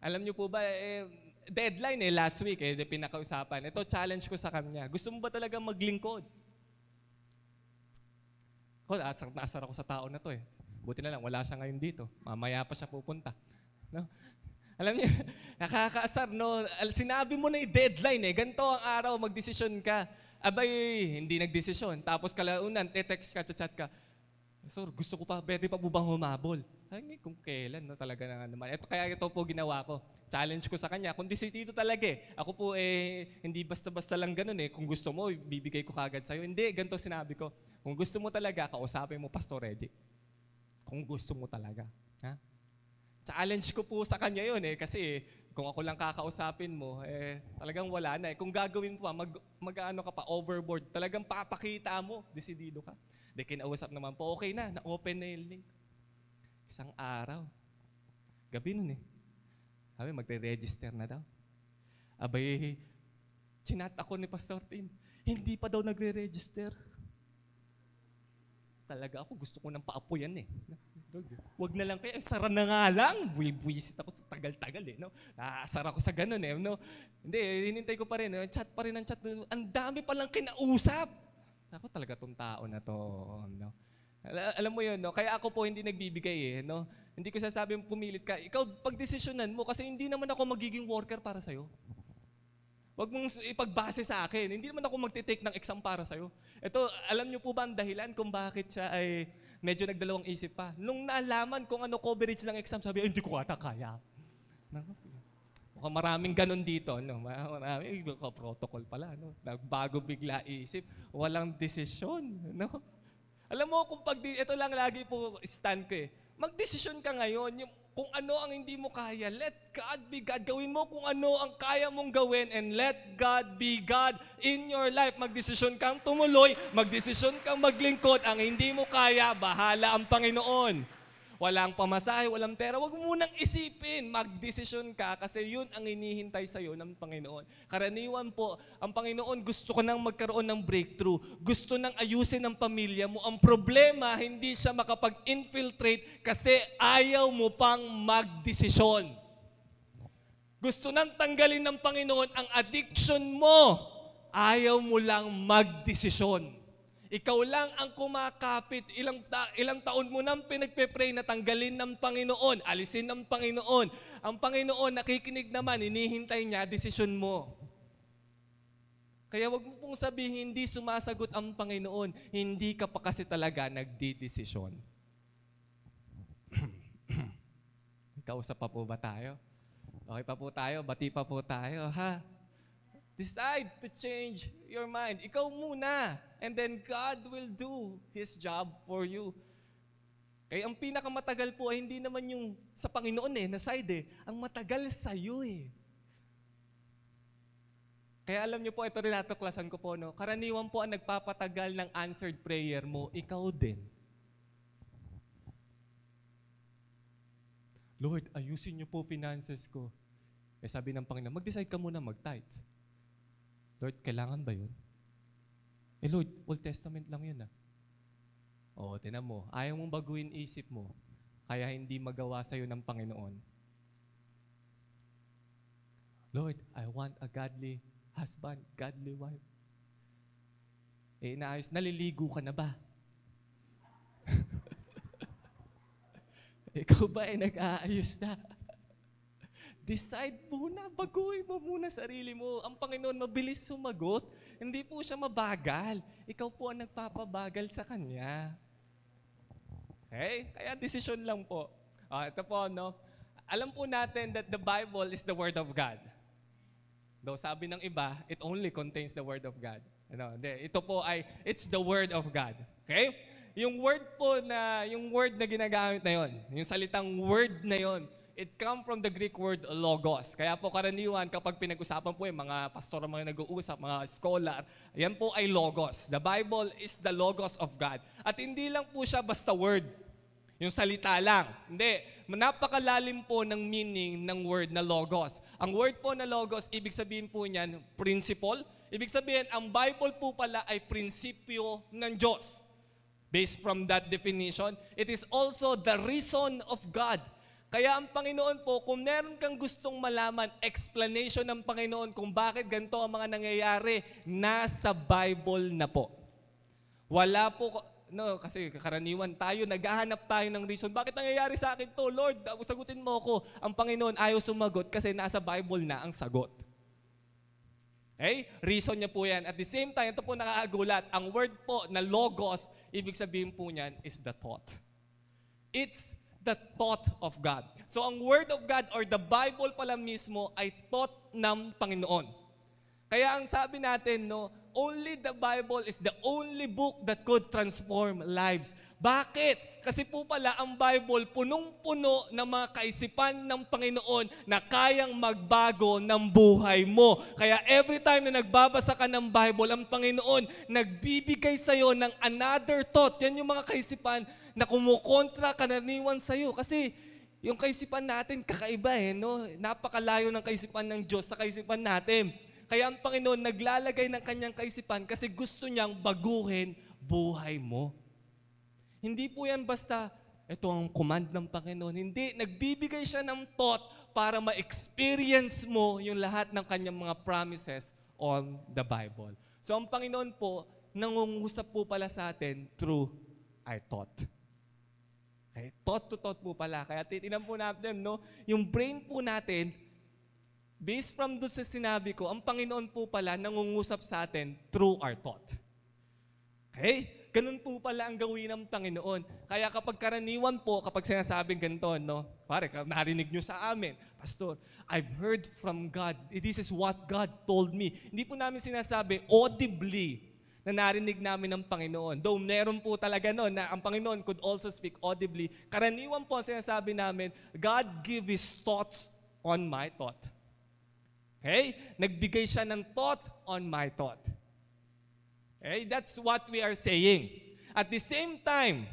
alam niyo po ba, eh, deadline eh, last week eh, pinakausapan. Ito, challenge ko sa kanya. Gusto mo ba talaga maglingkod? Ako, asar, naasar ako sa tao na to eh. Buti na lang, wala siya ngayon dito. Mamaya pa siya pupunta. No? Alam niyo, *laughs* nakakaasar, no? Sinabi mo na yung deadline eh. Ganito ang araw, magdesisyon ka. Abay, hindi nagdesisyon. Tapos kalaunan, te-text ka, chat ka. Sir, gusto ko pa, pwede pa po bang humabol? Ay, kung kailan, no, talaga na naman. Ito, kaya ito po ginawa ko. Challenge ko sa kanya. Kung dito talaga eh. Ako po eh, hindi basta-basta lang ganun eh. Kung gusto mo, bibigay ko kagad sa'yo. Hindi, ganito sinabi ko. Kung gusto mo talaga, kausapin mo Pastor Reggie. Kung gusto mo talaga. Ha? Challenge ko po sa kanya yun eh. Kasi kung ako lang kakausapin mo, eh, talagang wala na eh. Kung gagawin mo pa, mag, mag ano ka pa, overboard, talagang papakita mo, desidido ka. Di kinausap naman po, okay na, na-open na yung link. Isang araw. Gabi nun eh. Sabi, magre-register na daw. Abay, chinat ako ni Pastor Tim. Hindi pa daw nagre-register. Talaga ako, gusto ko ng paapo yan eh. Wag na lang kaya, sara na nga lang. Buwisit ako sa tagal-tagal eh. No? Naasar ako sa ganun eh. No? Hindi, hinintay ko pa rin. No? Chat pa rin ang chat. Ang dami palang kinausap. Ako talaga tong tao na to. No? Al- alam mo yun, no? kaya ako po hindi nagbibigay eh. No? Hindi ko sasabing pumilit ka. Ikaw, pagdesisyonan mo kasi hindi naman ako magiging worker para sa'yo. Huwag mong ipagbase sa akin. Hindi naman ako magte-take ng exam para sa'yo. Ito, alam niyo po ba ang dahilan kung bakit siya ay medyo nagdalawang isip pa? Nung naalaman kung ano coverage ng exam, sabi, hindi ko ata kaya. Mukhang maraming ganun dito. No? Maraming protocol pala. No? Nagbago bigla isip. Walang desisyon. No? Alam mo, kung pag, ito lang lagi po stand ko eh. Magdesisyon ka ngayon. Yung, kung ano ang hindi mo kaya, let God be God. Gawin mo kung ano ang kaya mong gawin and let God be God in your life. Magdesisyon kang tumuloy, magdesisyon kang maglingkod. Ang hindi mo kaya, bahala ang Panginoon. Walang pamasahe, walang pera. Huwag mo munang isipin. Magdesisyon ka kasi yun ang inihintay sa'yo ng Panginoon. Karaniwan po, ang Panginoon gusto ko nang magkaroon ng breakthrough. Gusto nang ayusin ang pamilya mo. Ang problema, hindi siya makapag-infiltrate kasi ayaw mo pang magdesisyon. Gusto nang tanggalin ng Panginoon ang addiction mo. Ayaw mo lang magdesisyon. Ikaw lang ang kumakapit. Ilang, ta- ilang taon mo nang pinagpe-pray na tanggalin ng Panginoon, alisin ng Panginoon. Ang Panginoon nakikinig naman, inihintay niya, desisyon mo. Kaya wag mo pong sabihin, hindi sumasagot ang Panginoon. Hindi ka pa kasi talaga nagdidesisyon. *clears throat* Kausap pa po ba tayo? Okay pa po tayo? Bati pa po tayo, ha? Decide to change your mind. Ikaw muna. And then God will do His job for you. Kaya ang pinakamatagal po ay hindi naman yung sa Panginoon eh, na side eh. Ang matagal sa iyo eh. Kaya alam niyo po, ito rin natuklasan ko po, no? karaniwan po ang nagpapatagal ng answered prayer mo, ikaw din. Lord, ayusin niyo po finances ko. Eh sabi ng Panginoon, mag-decide ka muna mag-tithes. Lord, kailangan ba yun? Eh Lord, Old Testament lang yun ah. Oo, tinan mo. Ayaw mong baguhin isip mo. Kaya hindi magawa sa'yo ng Panginoon. Lord, I want a godly husband, godly wife. Eh, inaayos, naliligo ka na ba? *laughs* Ikaw ba ay nag-aayos na? Decide muna, baguhin mo muna sarili mo. Ang Panginoon mabilis sumagot. Hindi po siya mabagal. Ikaw po ang nagpapabagal sa Kanya. Okay? Kaya decision lang po. Uh, ito po, no? Alam po natin that the Bible is the Word of God. Though sabi ng iba, it only contains the Word of God. Ano, ito po ay, it's the Word of God. Okay? Yung word po na, yung word na ginagamit na yon, yung salitang word na yon, it come from the Greek word logos. Kaya po karaniwan kapag pinag-usapan po yung mga pastor mga nag-uusap, mga scholar, yan po ay logos. The Bible is the logos of God. At hindi lang po siya basta word. Yung salita lang. Hindi. Napakalalim po ng meaning ng word na logos. Ang word po na logos, ibig sabihin po niyan, principle. Ibig sabihin, ang Bible po pala ay prinsipyo ng Diyos. Based from that definition, it is also the reason of God. Kaya ang Panginoon po, kung meron kang gustong malaman, explanation ng Panginoon kung bakit ganito ang mga nangyayari, nasa Bible na po. Wala po, no, kasi karaniwan tayo, naghahanap tayo ng reason. Bakit nangyayari sa akin to? Lord, sagutin mo ako. Ang Panginoon ayaw sumagot kasi nasa Bible na ang sagot. Okay? Reason niya po yan. At the same time, ito po nakakagulat. Ang word po na logos, ibig sabihin po niyan is the thought. It's the thought of God. So ang word of God or the Bible pala mismo ay thought ng Panginoon. Kaya ang sabi natin, no, only the Bible is the only book that could transform lives. Bakit? Kasi po pala ang Bible punong-puno ng mga kaisipan ng Panginoon na kayang magbago ng buhay mo. Kaya every time na nagbabasa ka ng Bible, ang Panginoon nagbibigay sa iyo ng another thought. Yan yung mga kaisipan na kumukontra kananiwan sa iyo. Kasi yung kaisipan natin kakaiba eh, no? Napakalayo ng kaisipan ng Diyos sa kaisipan natin. Kaya ang Panginoon naglalagay ng kanyang kaisipan kasi gusto niyang baguhin buhay mo. Hindi po yan basta, ito ang command ng Panginoon. Hindi, nagbibigay siya ng thought para ma-experience mo yung lahat ng kanyang mga promises on the Bible. So ang Panginoon po, nangungusap po pala sa atin through our thought. Okay? Thought to thought po pala. Kaya titinan po natin, no? Yung brain po natin, based from doon sa sinabi ko, ang Panginoon po pala nangungusap sa atin through our thought. Okay? Ganun po pala ang gawin ng Panginoon. Kaya kapag karaniwan po, kapag sinasabing ganito, no? Pare, narinig nyo sa amin, Pastor, I've heard from God. This is what God told me. Hindi po namin sinasabi audibly na narinig namin ng Panginoon. Though meron po talaga no, na ang Panginoon could also speak audibly. Karaniwan po ang sinasabi namin, God give His thoughts on my thought. Okay? Nagbigay siya ng thought on my thought. Okay? That's what we are saying. At the same time,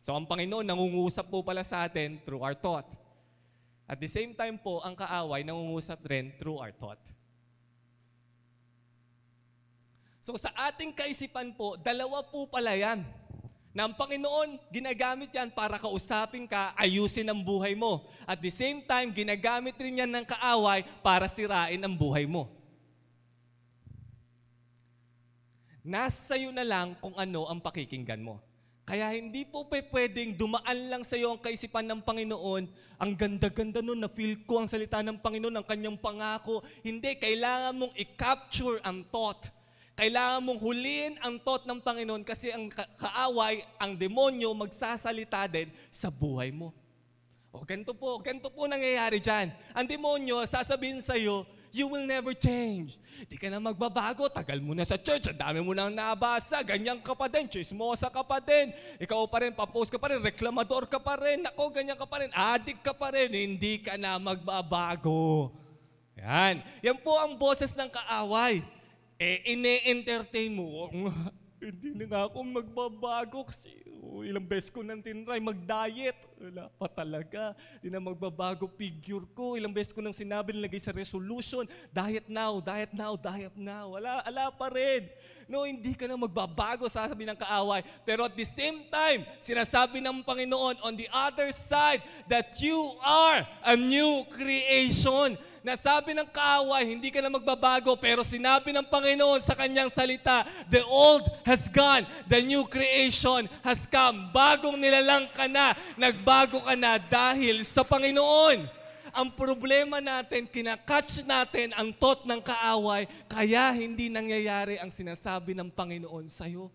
so ang Panginoon nangungusap po pala sa atin through our thought. At the same time po, ang kaaway nangungusap rin through our thought. So sa ating kaisipan po, dalawa po pala yan. Na ang Panginoon, ginagamit yan para kausapin ka, ayusin ang buhay mo. At the same time, ginagamit rin yan ng kaaway para sirain ang buhay mo. Nasa iyo na lang kung ano ang pakikinggan mo. Kaya hindi po pwedeng dumaan lang sa iyo ang kaisipan ng Panginoon. Ang ganda-ganda nun, na-feel ko ang salita ng Panginoon, ang kanyang pangako. Hindi, kailangan mong i-capture ang thought. Kailangan mong huliin ang thought ng Panginoon kasi ang kaaway, ang demonyo, magsasalita din sa buhay mo. O, ganito po, ganito po nangyayari dyan. Ang demonyo, sasabihin sa iyo, you will never change. Di ka na magbabago, tagal mo na sa church, ang dami mo nang nabasa, ganyan ka pa din, chismosa ka pa din, ikaw pa rin, papost ka pa rin, reklamador ka pa rin, ako, ganyan ka pa rin, adik ka pa rin, hindi ka na magbabago. Yan. Yan po ang boses ng kaaway. Eh, ine-entertain mo. *laughs* Hindi na nga ako magbabago kasi oh, ilang beses ko nang tinry mag-diet. Wala pa talaga. Hindi na magbabago figure ko. Ilang beses ko nang sinabi nilagay sa resolution, diet now, diet now, diet now. Wala, wala pa rin. No, hindi ka na magbabago, sasabi ng kaaway. Pero at the same time, sinasabi ng Panginoon on the other side that you are a new creation nasabi ng kaaway, hindi ka na magbabago, pero sinabi ng Panginoon sa kanyang salita, the old has gone, the new creation has come. Bagong nilalang ka na, nagbago ka na dahil sa Panginoon. Ang problema natin, kinakatch natin ang thought ng kaaway, kaya hindi nangyayari ang sinasabi ng Panginoon sa'yo.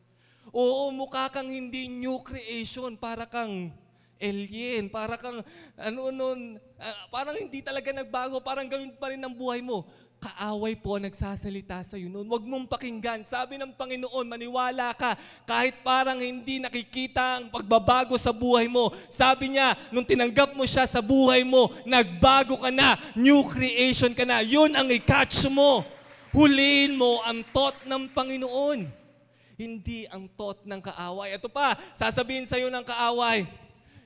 Oo, mukha kang hindi new creation, para kang alien, para kang, ano nun, uh, parang hindi talaga nagbago, parang gawin pa rin ang buhay mo. Kaaway po nagsasalita sa iyo noon. Huwag mong pakinggan. Sabi ng Panginoon, maniwala ka kahit parang hindi nakikita ang pagbabago sa buhay mo. Sabi niya, nung tinanggap mo siya sa buhay mo, nagbago ka na, new creation ka na. Yun ang i-catch mo. Huliin mo ang thought ng Panginoon. Hindi ang thought ng kaaway. Ito pa, sasabihin sa iyo ng kaaway,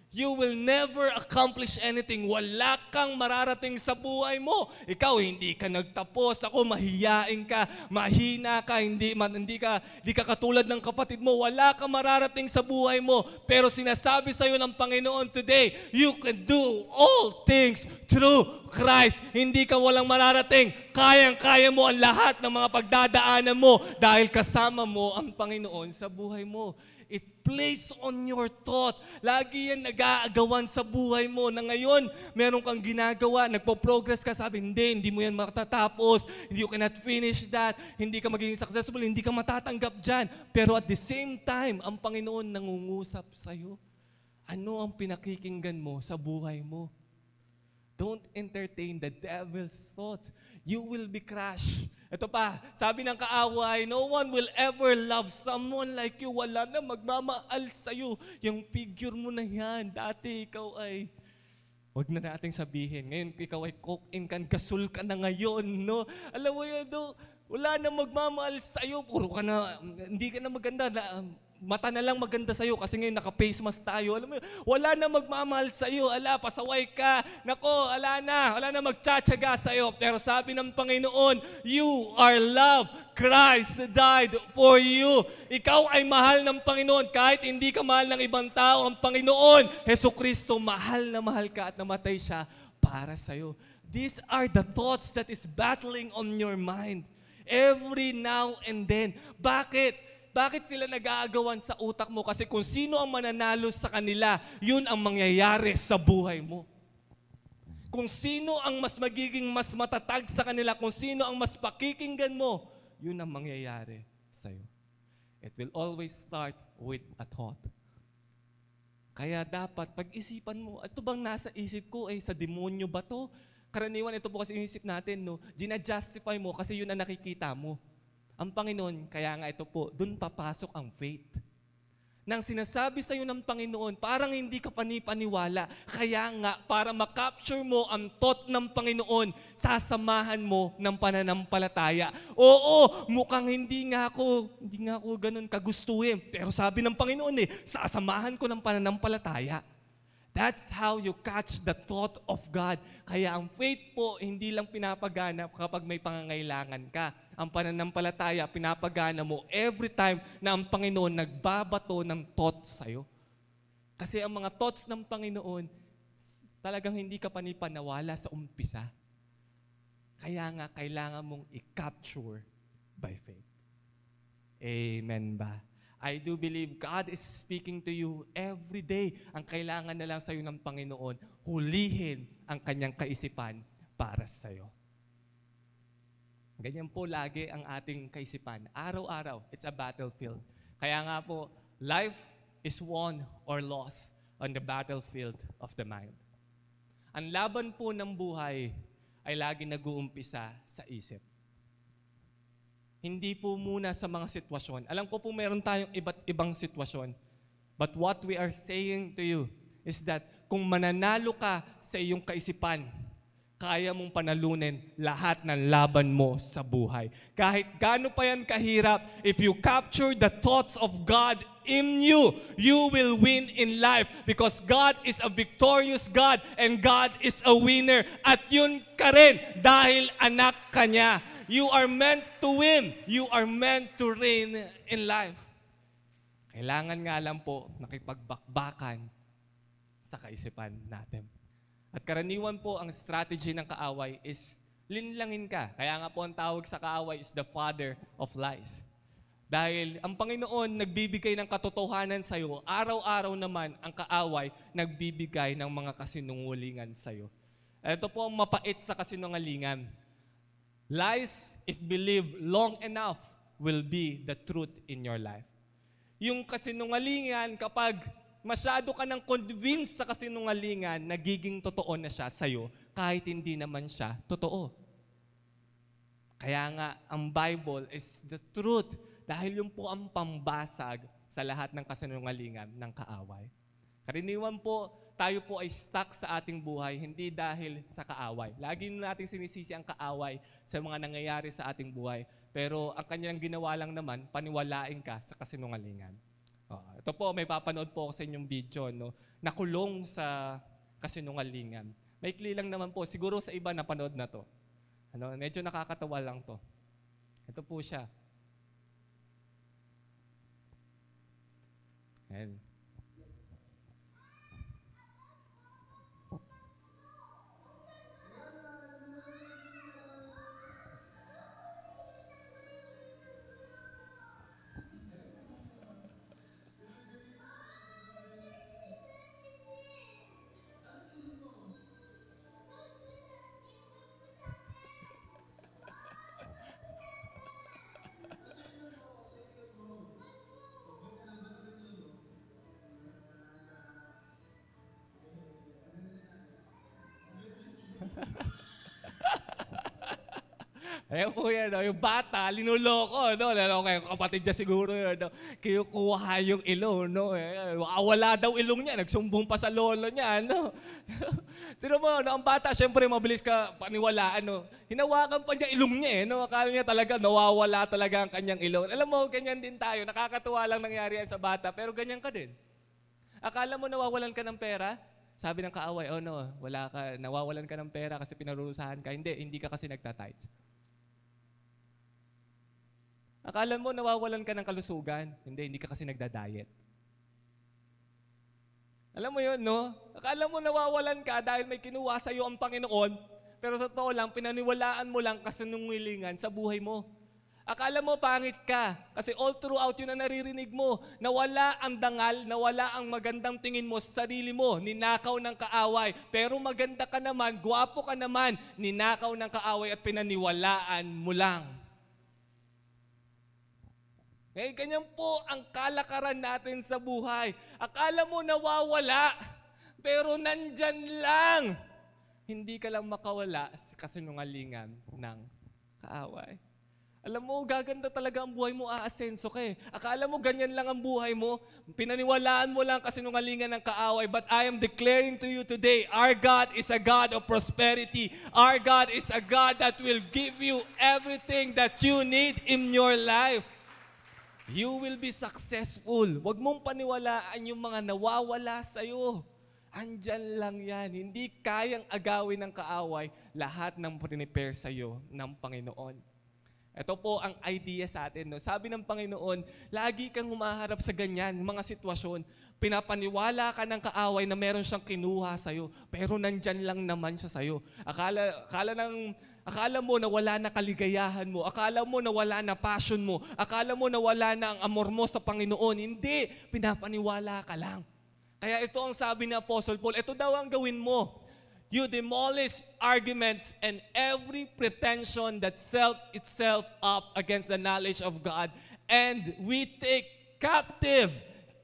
You will never accomplish anything. Wala kang mararating sa buhay mo. Ikaw, hindi ka nagtapos. Ako, mahiyain ka, mahina ka, hindi, man, hindi, ka, hindi ka katulad ng kapatid mo. Wala kang mararating sa buhay mo. Pero sinasabi sa iyo ng Panginoon today, you can do all things through Christ. Hindi ka walang mararating. Kayang-kaya mo ang lahat ng mga pagdadaanan mo dahil kasama mo ang Panginoon sa buhay mo. It plays on your thought. Lagi yan nag-aagawan sa buhay mo na ngayon, meron kang ginagawa, nagpo-progress ka, sabi, hindi, hindi mo yan matatapos, hindi you cannot finish that, hindi ka magiging successful, hindi ka matatanggap dyan. Pero at the same time, ang Panginoon nangungusap sa'yo. Ano ang pinakikinggan mo sa buhay mo? Don't entertain the devil's thoughts. You will be crushed Ito pa, sabi ng kaaway, no one will ever love someone like you. Wala na magmamahal sa'yo. Yung figure mo na yan, dati ikaw ay, wag na nating sabihin. Ngayon, ikaw ay coke in can, gasol ka na ngayon, no? Alam mo yun, no? Wala na magmamahal sa'yo. Puro ka na, hindi ka na maganda. Na, mata na lang maganda sa'yo kasi ngayon naka-face mask tayo. Alam mo wala na magmamahal sa'yo. Ala, pasaway ka. Nako, ala na. Wala na magtsatsaga sa'yo. Pero sabi ng Panginoon, you are loved. Christ died for you. Ikaw ay mahal ng Panginoon. Kahit hindi ka mahal ng ibang tao, ang Panginoon, Heso Kristo, mahal na mahal ka at namatay siya para sa'yo. These are the thoughts that is battling on your mind every now and then. Bakit? Bakit sila nag-aagawan sa utak mo? Kasi kung sino ang mananalo sa kanila, yun ang mangyayari sa buhay mo. Kung sino ang mas magiging mas matatag sa kanila, kung sino ang mas pakikinggan mo, yun ang mangyayari sa'yo. It will always start with a thought. Kaya dapat pag-isipan mo, ito bang nasa isip ko, eh, sa demonyo ba to? Karaniwan, ito po kasi inisip natin, no? Gina-justify mo kasi yun ang nakikita mo. Ang Panginoon, kaya nga ito po, dun papasok ang faith. Nang sinasabi sa iyo ng Panginoon, parang hindi ka panipaniwala. Kaya nga, para makapture mo ang thought ng Panginoon, sasamahan mo ng pananampalataya. Oo, mukhang hindi nga ako, hindi nga ako ganun kagustuhin. Pero sabi ng Panginoon eh, sasamahan ko ng pananampalataya. That's how you catch the thought of God. Kaya ang faith po, hindi lang pinapaganap kapag may pangangailangan ka. Ang pananampalataya, pinapagana mo every time na ang Panginoon nagbabato ng thoughts sa'yo. Kasi ang mga thoughts ng Panginoon, talagang hindi ka panipanawala sa umpisa. Kaya nga, kailangan mong i-capture by faith. Amen ba? I do believe God is speaking to you every day. Ang kailangan na lang sa'yo ng Panginoon, hulihin ang kanyang kaisipan para sa'yo. Ganyan po lagi ang ating kaisipan. Araw-araw, it's a battlefield. Kaya nga po, life is won or lost on the battlefield of the mind. Ang laban po ng buhay ay lagi nag-uumpisa sa isip. Hindi po muna sa mga sitwasyon. Alam ko po meron tayong iba't ibang sitwasyon. But what we are saying to you is that kung mananalo ka sa iyong kaisipan, kaya mong panalunin lahat ng laban mo sa buhay. Kahit gaano pa yan kahirap, if you capture the thoughts of God in you, you will win in life because God is a victorious God and God is a winner. At yun ka rin dahil anak ka niya. You are meant to win. You are meant to reign in life. Kailangan nga lang po nakipagbakbakan sa kaisipan natin. At karaniwan po ang strategy ng kaaway is linlangin ka. Kaya nga po ang tawag sa kaaway is the father of lies. Dahil ang Panginoon nagbibigay ng katotohanan sa iyo, araw-araw naman ang kaaway nagbibigay ng mga kasinungulingan sa iyo. Ito po ang mapait sa kasinungalingan. Lies, if believed long enough, will be the truth in your life. Yung kasinungalingan, kapag masyado ka nang convinced sa kasinungalingan, nagiging totoo na siya sa'yo, kahit hindi naman siya totoo. Kaya nga, ang Bible is the truth dahil yun po ang pambasag sa lahat ng kasinungalingan ng kaaway. Karaniwan po, tayo po ay stuck sa ating buhay, hindi dahil sa kaaway. Lagi natin sinisisi ang kaaway sa mga nangyayari sa ating buhay. Pero ang kanyang ginawa lang naman, paniwalain ka sa kasinungalingan. Oh, ito po, may papanood po ako sa inyong video, no? nakulong sa kasinungalingan. Maikli lang naman po, siguro sa iba napanood na to. Ano, medyo nakakatawa lang to. Ito po siya. Ayan. Po yan, no? yung bata, linuloko, no? Lalo kayo, kapatid niya siguro no? Kinukuha yung ilong, no? Eh, wala daw ilong niya, nagsumbong pa sa lolo niya, no? *laughs* Tino mo, no? ang bata, syempre, mabilis ka paniwalaan, no? Hinawakan pa niya ilong niya, eh, no? Akala niya talaga, nawawala talaga ang kanyang ilong. Alam mo, ganyan din tayo, nakakatuwa lang nangyari yan sa bata, pero ganyan ka din. Akala mo nawawalan ka ng pera? Sabi ng kaaway, oh no, wala ka, nawawalan ka ng pera kasi pinarurusahan ka. Hindi, hindi ka kasi nagtatides. Akala mo nawawalan ka ng kalusugan. Hindi, hindi ka kasi nagda-diet. Alam mo yun, no? Akala mo nawawalan ka dahil may kinuha sa iyo ang Panginoon, pero sa totoo lang, pinaniwalaan mo lang kasinungilingan sa buhay mo. Akala mo pangit ka kasi all throughout yun na naririnig mo, nawala ang dangal, nawala ang magandang tingin mo sa sarili mo, ninakaw ng kaaway. Pero maganda ka naman, gwapo ka naman, ninakaw ng kaaway at pinaniwalaan mo lang. Okay, ganyan po ang kalakaran natin sa buhay. Akala mo nawawala, pero nandyan lang. Hindi ka lang makawala sa kasinungalingan ng kaaway. Alam mo, gaganda talaga ang buhay mo, aasenso ka eh. Akala mo ganyan lang ang buhay mo, pinaniwalaan mo lang kasinungalingan ng kaaway, but I am declaring to you today, our God is a God of prosperity. Our God is a God that will give you everything that you need in your life. You will be successful. Huwag mong paniwalaan yung mga nawawala sa'yo. Andyan lang yan. Hindi kayang agawin ng kaaway lahat ng prepare sa'yo ng Panginoon. Ito po ang idea sa atin. No? Sabi ng Panginoon, lagi kang humaharap sa ganyan, mga sitwasyon. Pinapaniwala ka ng kaaway na meron siyang kinuha sa'yo, pero nandyan lang naman siya sa'yo. Akala, akala ng Akala mo na wala na kaligayahan mo. Akala mo na wala na passion mo. Akala mo na wala na ang amor mo sa Panginoon. Hindi. Pinapaniwala ka lang. Kaya ito ang sabi ni Apostle Paul, ito daw ang gawin mo. You demolish arguments and every pretension that set itself up against the knowledge of God. And we take captive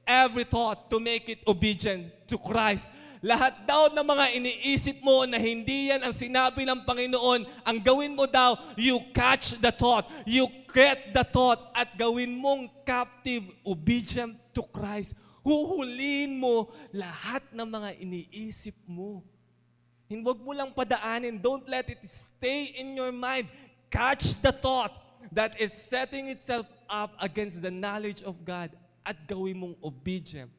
every thought to make it obedient to Christ. Lahat daw ng mga iniisip mo na hindi yan ang sinabi ng Panginoon, ang gawin mo daw, you catch the thought, you get the thought, at gawin mong captive, obedient to Christ. Huhuliin mo lahat ng mga iniisip mo. Huwag mo lang padaanin. Don't let it stay in your mind. Catch the thought that is setting itself up against the knowledge of God at gawin mong obedient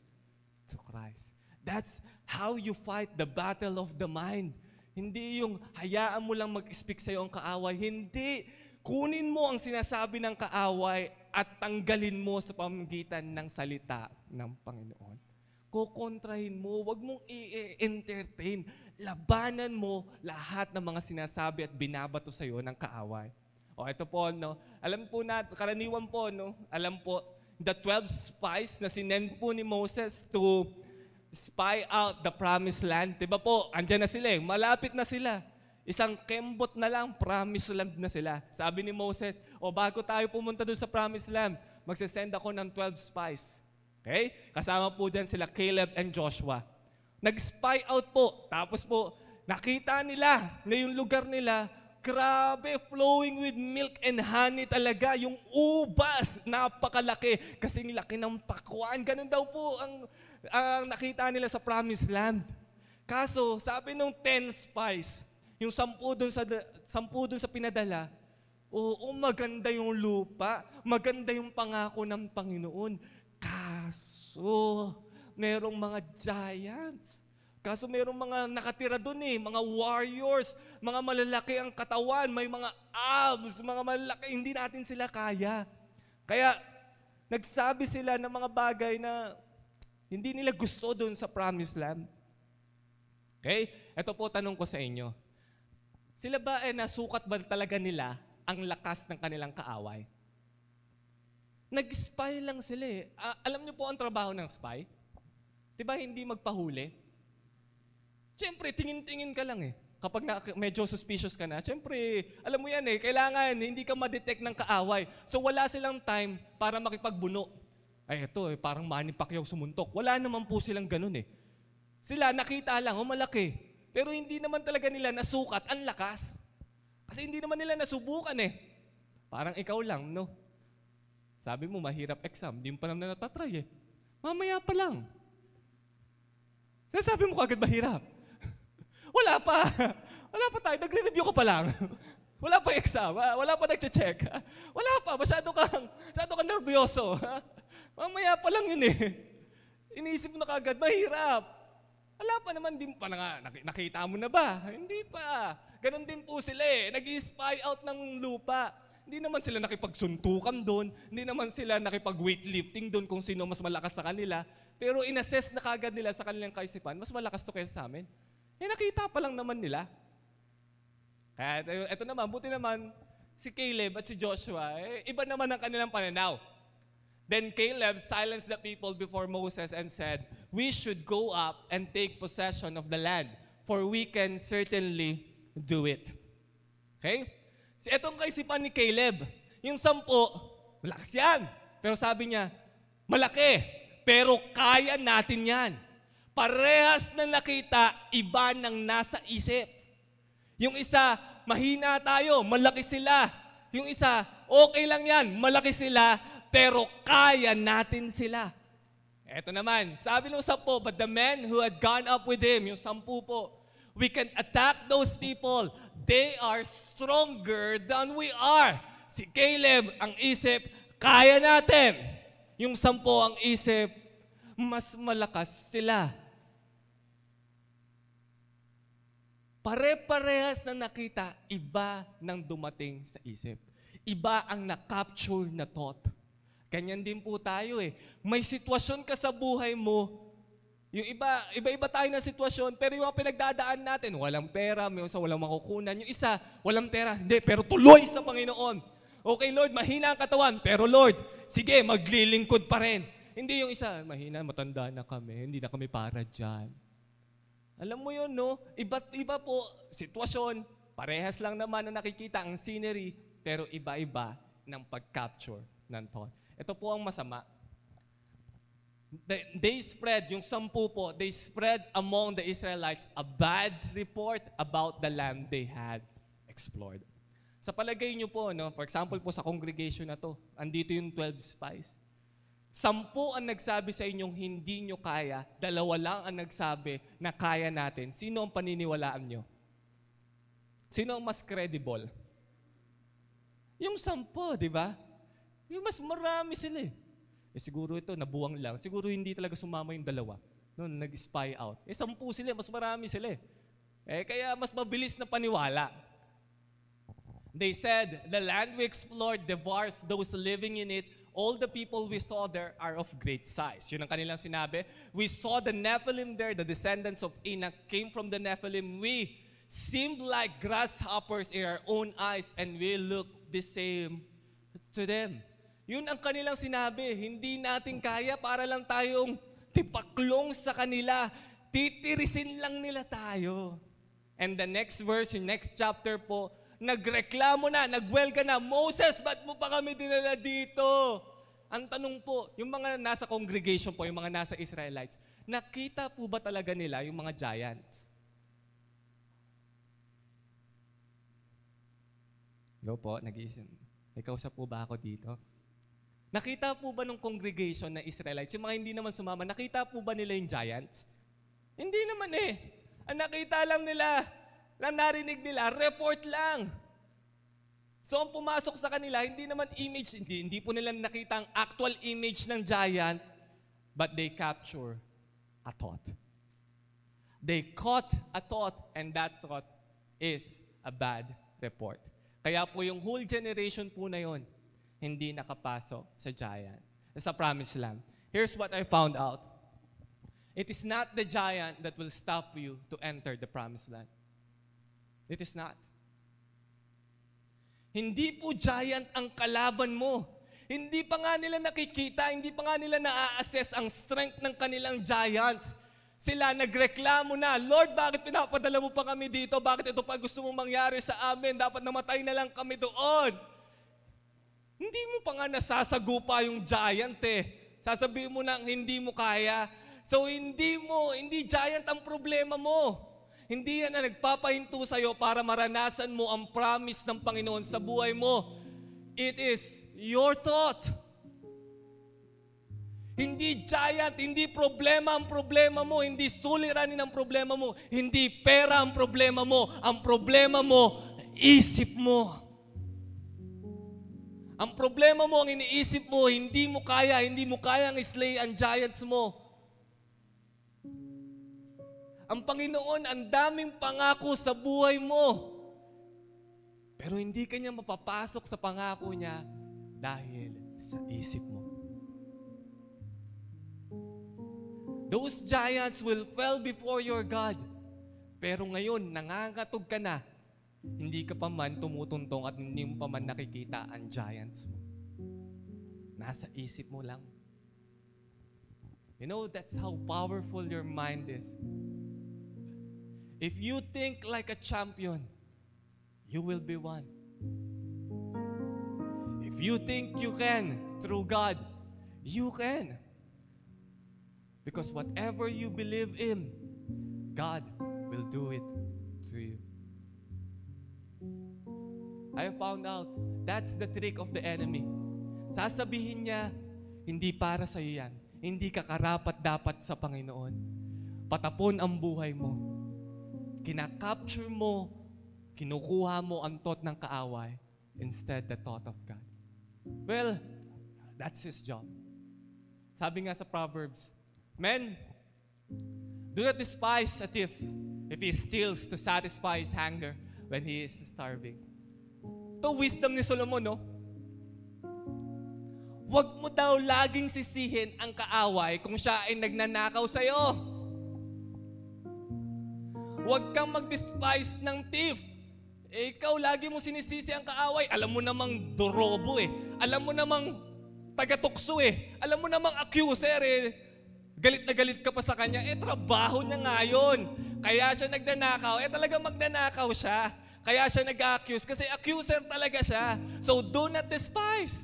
to Christ. That's how you fight the battle of the mind. Hindi yung hayaan mo lang mag-speak sa'yo ang kaaway. Hindi. Kunin mo ang sinasabi ng kaaway at tanggalin mo sa pamamagitan ng salita ng Panginoon. Kukontrahin mo, wag mong i-entertain. Labanan mo lahat ng mga sinasabi at binabato sa iyo ng kaaway. O ito po, no? Alam po natin, karaniwan po, no? Alam po, the 12 spies na sinend po ni Moses to spy out the promised land. Diba po, andyan na sila eh. Malapit na sila. Isang kembot na lang, promised land na sila. Sabi ni Moses, o bago tayo pumunta doon sa promised land, magsisend ako ng 12 spies. Okay? Kasama po dyan sila Caleb and Joshua. Nag-spy out po. Tapos po, nakita nila na yung lugar nila, grabe, flowing with milk and honey talaga. Yung ubas, napakalaki. Kasing laki ng pakwan. Ganun daw po ang ang nakita nila sa promised land. Kaso, sabi nung 10 spies, yung sampu dun sa, sampu dun sa pinadala, oo, maganda yung lupa, maganda yung pangako ng Panginoon. Kaso, merong mga giants. Kaso merong mga nakatira doon eh, mga warriors, mga malalaki ang katawan, may mga abs, mga malalaki, hindi natin sila kaya. Kaya, nagsabi sila ng mga bagay na hindi nila gusto doon sa promised land. Okay? Ito po tanong ko sa inyo. Sila ba eh nasukat ba talaga nila ang lakas ng kanilang kaaway? Nag-spy lang sila eh. Uh, alam niyo po ang trabaho ng spy? Di ba hindi magpahuli? Siyempre, tingin-tingin ka lang eh. Kapag na, medyo suspicious ka na, siyempre, alam mo yan eh, kailangan hindi ka ma-detect ng kaaway. So wala silang time para makipagbuno ay ito, eh, parang Manny Pacquiao sumuntok. Wala naman po silang ganun eh. Sila nakita lang, oh malaki. Pero hindi naman talaga nila nasukat ang lakas. Kasi hindi naman nila nasubukan eh. Parang ikaw lang, no? Sabi mo, mahirap exam. Hindi mo pa naman natatry eh. Mamaya pa lang. Sasabi mo kagad mahirap. *laughs* Wala pa. *laughs* Wala pa tayo. Nagre-review ko pa lang. *laughs* Wala pa exam. Wala pa nagche-check. Wala pa. Masyado kang, masyado kang nervyoso. Mamaya pa lang yun eh. Iniisip mo na kagad, mahirap. Wala pa naman din pa na nakita mo na ba? Hindi pa. Ganon din po sila eh. Nag-spy out ng lupa. Hindi naman sila nakipagsuntukan doon. Hindi naman sila nakipag-weightlifting doon kung sino mas malakas sa kanila. Pero inassess na kagad nila sa kanilang kaisipan, mas malakas to kaysa sa amin. Eh nakita pa lang naman nila. Kaya ito naman, buti naman, si Caleb at si Joshua, eh, iba naman ang kanilang pananaw. Then Caleb silenced the people before Moses and said, We should go up and take possession of the land, for we can certainly do it. Okay? Si etong kaisipan ni Caleb, yung sampo, malakas yan. Pero sabi niya, malaki, pero kaya natin yan. Parehas na nakita, iba ng nasa isip. Yung isa, mahina tayo, malaki sila. Yung isa, okay lang yan, malaki sila, pero kaya natin sila. Ito naman, sabi ng sampo, but the men who had gone up with him, yung sampu po, we can attack those people. They are stronger than we are. Si Caleb, ang isip, kaya natin. Yung sampo, ang isip, mas malakas sila. Pare-parehas na nakita, iba nang dumating sa isip. Iba ang na-capture na thought. Ganyan din po tayo eh. May sitwasyon ka sa buhay mo, yung iba, iba-iba tayo ng sitwasyon, pero yung mga pinagdadaan natin, walang pera, may isa walang makukunan. Yung isa, walang pera, hindi, pero tuloy sa Panginoon. Okay, Lord, mahina ang katawan, pero Lord, sige, maglilingkod pa rin. Hindi yung isa, mahina, matanda na kami, hindi na kami para dyan. Alam mo yun, no? Iba't iba po sitwasyon. Parehas lang naman na nakikita ang scenery, pero iba-iba ng pag-capture ng thought. Ito po ang masama. They spread, yung sampu po, they spread among the Israelites a bad report about the land they had explored. Sa palagay nyo po, no, for example po sa congregation na to, andito yung 12 spies. Sampu ang nagsabi sa inyong hindi nyo kaya, dalawa lang ang nagsabi na kaya natin. Sino ang paniniwalaan nyo? Sino ang mas credible? Yung sampu, di ba? Yung mas marami sila eh. eh. siguro ito, nabuwang lang. Siguro hindi talaga sumama yung dalawa. Noon, nag-spy out. Eh, sampu sila, mas marami sila eh. Eh, kaya mas mabilis na paniwala. They said, the land we explored devours those living in it all the people we saw there are of great size. Yun ang kanilang sinabi. We saw the Nephilim there, the descendants of Enoch came from the Nephilim. We seemed like grasshoppers in our own eyes and we looked the same to them. Yun ang kanilang sinabi. Hindi natin kaya para lang tayong tipaklong sa kanila. Titirisin lang nila tayo. And the next verse, yung next chapter po, nagreklamo na, nagwelga na, Moses, ba't mo pa kami dinala dito? Ang tanong po, yung mga nasa congregation po, yung mga nasa Israelites, nakita po ba talaga nila yung mga giants? Hello po, nag-iisip. May kausap po ba ako dito? Nakita po ba ng congregation na Israelites, yung mga hindi naman sumama, nakita po ba nila yung giants? Hindi naman eh. Ang nakita lang nila, lang narinig nila, report lang. So ang pumasok sa kanila, hindi naman image, hindi, hindi po nila nakita ang actual image ng giant, but they capture a thought. They caught a thought, and that thought is a bad report. Kaya po yung whole generation po na yon, hindi nakapasok sa giant, sa promised land. Here's what I found out. It is not the giant that will stop you to enter the promised land. It is not. Hindi po giant ang kalaban mo. Hindi pa nga nila nakikita, hindi pa nga nila na-assess ang strength ng kanilang giant. Sila nagreklamo na, Lord, bakit pinapadala mo pa kami dito? Bakit ito pa gusto mong mangyari sa amin? Dapat namatay na lang kami doon. Hindi mo pa nga nasasagupa yung giant eh. Sasabihin mo na hindi mo kaya. So hindi mo, hindi giant ang problema mo. Hindi yan na nagpapahinto sa'yo para maranasan mo ang promise ng Panginoon sa buhay mo. It is your thought. Hindi giant, hindi problema ang problema mo, hindi suliranin ang problema mo, hindi pera ang problema mo. Ang problema mo, isip mo. Ang problema mo, ang iniisip mo, hindi mo kaya, hindi mo kaya ang slay ang giants mo. Ang Panginoon, ang daming pangako sa buhay mo. Pero hindi ka niya mapapasok sa pangako niya dahil sa isip mo. Those giants will fell before your God. Pero ngayon, nangangatog ka na. Hindi ka pa man tumutuntong at hindi mo pa man nakikita ang giants mo. Nasa isip mo lang. You know, that's how powerful your mind is. If you think like a champion, you will be one. If you think you can through God, you can. Because whatever you believe in, God will do it to you. I found out that's the trick of the enemy. Sasabihin niya, hindi para sa iyo yan. Hindi ka karapat dapat sa Panginoon. Patapon ang buhay mo. Kinakapture mo, kinukuha mo ang thought ng kaaway instead the thought of God. Well, that's his job. Sabi nga sa Proverbs, Men, do not despise a thief if he steals to satisfy his hunger when he is starving. Ito wisdom ni Solomon, no? Huwag mo daw laging sisihin ang kaaway kung siya ay nagnanakaw sa'yo. Huwag kang mag-despise ng thief. Eh, ikaw lagi mo sinisisi ang kaaway. Alam mo namang dorobo eh. Alam mo namang taga-tukso eh. Alam mo namang accuser eh. Galit na galit ka pa sa kanya, eh trabaho niya nga yun. Kaya siya nagnanakaw, eh talaga magnanakaw siya. Kaya siya nag-accuse kasi accuser talaga siya. So do not despise.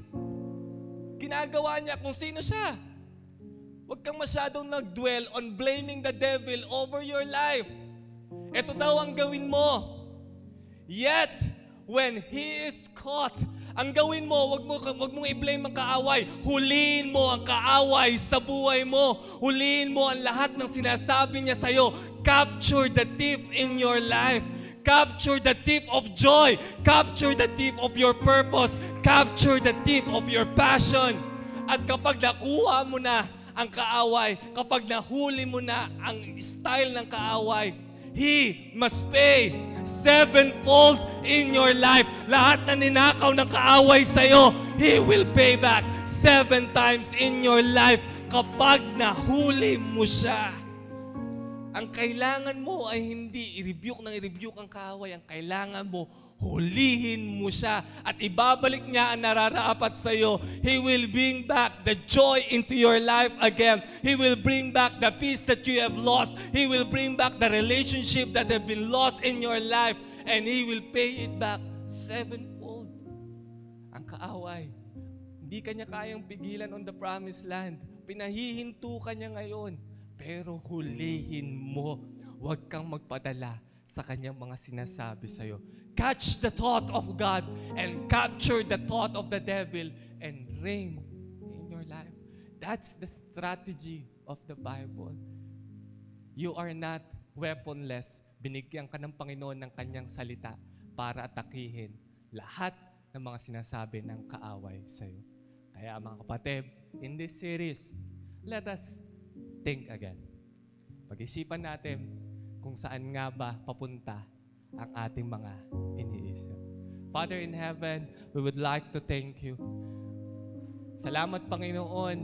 Ginagawa niya kung sino siya. Huwag kang masyadong nag-dwell on blaming the devil over your life. Ito daw ang gawin mo. Yet, when he is caught, ang gawin mo, wag mo wag mong i-blame ang kaaway. Huliin mo ang kaaway sa buhay mo. Huliin mo ang lahat ng sinasabi niya sa iyo. Capture the thief in your life. Capture the thief of joy. Capture the thief of your purpose. Capture the thief of your passion. At kapag nakuha mo na ang kaaway, kapag nahuli mo na ang style ng kaaway, He must pay sevenfold in your life. Lahat na ninakaw ng kaaway sa'yo, He will pay back seven times in your life kapag nahuli mo siya. Ang kailangan mo ay hindi i-rebuke ng i-rebuke ang kaaway. Ang kailangan mo, hulihin mo siya at ibabalik niya ang nararapat sa iyo. He will bring back the joy into your life again. He will bring back the peace that you have lost. He will bring back the relationship that have been lost in your life and He will pay it back sevenfold. Ang kaaway, hindi kanya kayang pigilan on the promised land. Pinahihinto ka niya ngayon. Pero hulihin mo. Huwag kang magpadala sa kanyang mga sinasabi sa iyo. Catch the thought of God and capture the thought of the devil and reign in your life. That's the strategy of the Bible. You are not weaponless. Binigyan ka ng Panginoon ng kanyang salita para atakihin lahat ng mga sinasabi ng kaaway sa iyo. Kaya mga kapatid, in this series, let us think again. Pag-isipan natin kung saan nga ba papunta ang ating mga iniisip. Father in heaven, we would like to thank you. Salamat Panginoon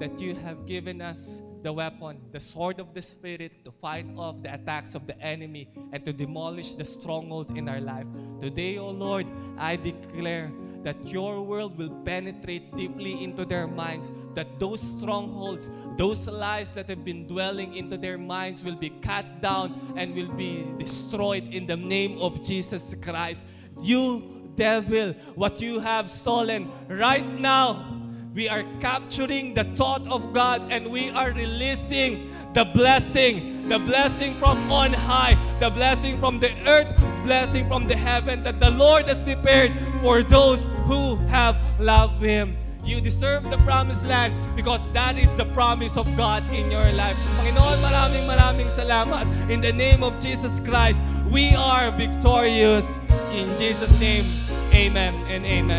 that you have given us the weapon, the sword of the Spirit to fight off the attacks of the enemy and to demolish the strongholds in our life. Today, O oh Lord, I declare that your world will penetrate deeply into their minds, that those strongholds, those lies that have been dwelling into their minds will be cut down and will be destroyed in the name of Jesus Christ. You, devil, what you have stolen right now, we are capturing the thought of God and we are releasing the blessing, the blessing from on high, the blessing from the earth, blessing from the heaven that the Lord has prepared for those who have loved Him. You deserve the promised land because that is the promise of God in your life. Panginoon, maraming maraming salamat. In the name of Jesus Christ, we are victorious. In Jesus' name, amen and amen.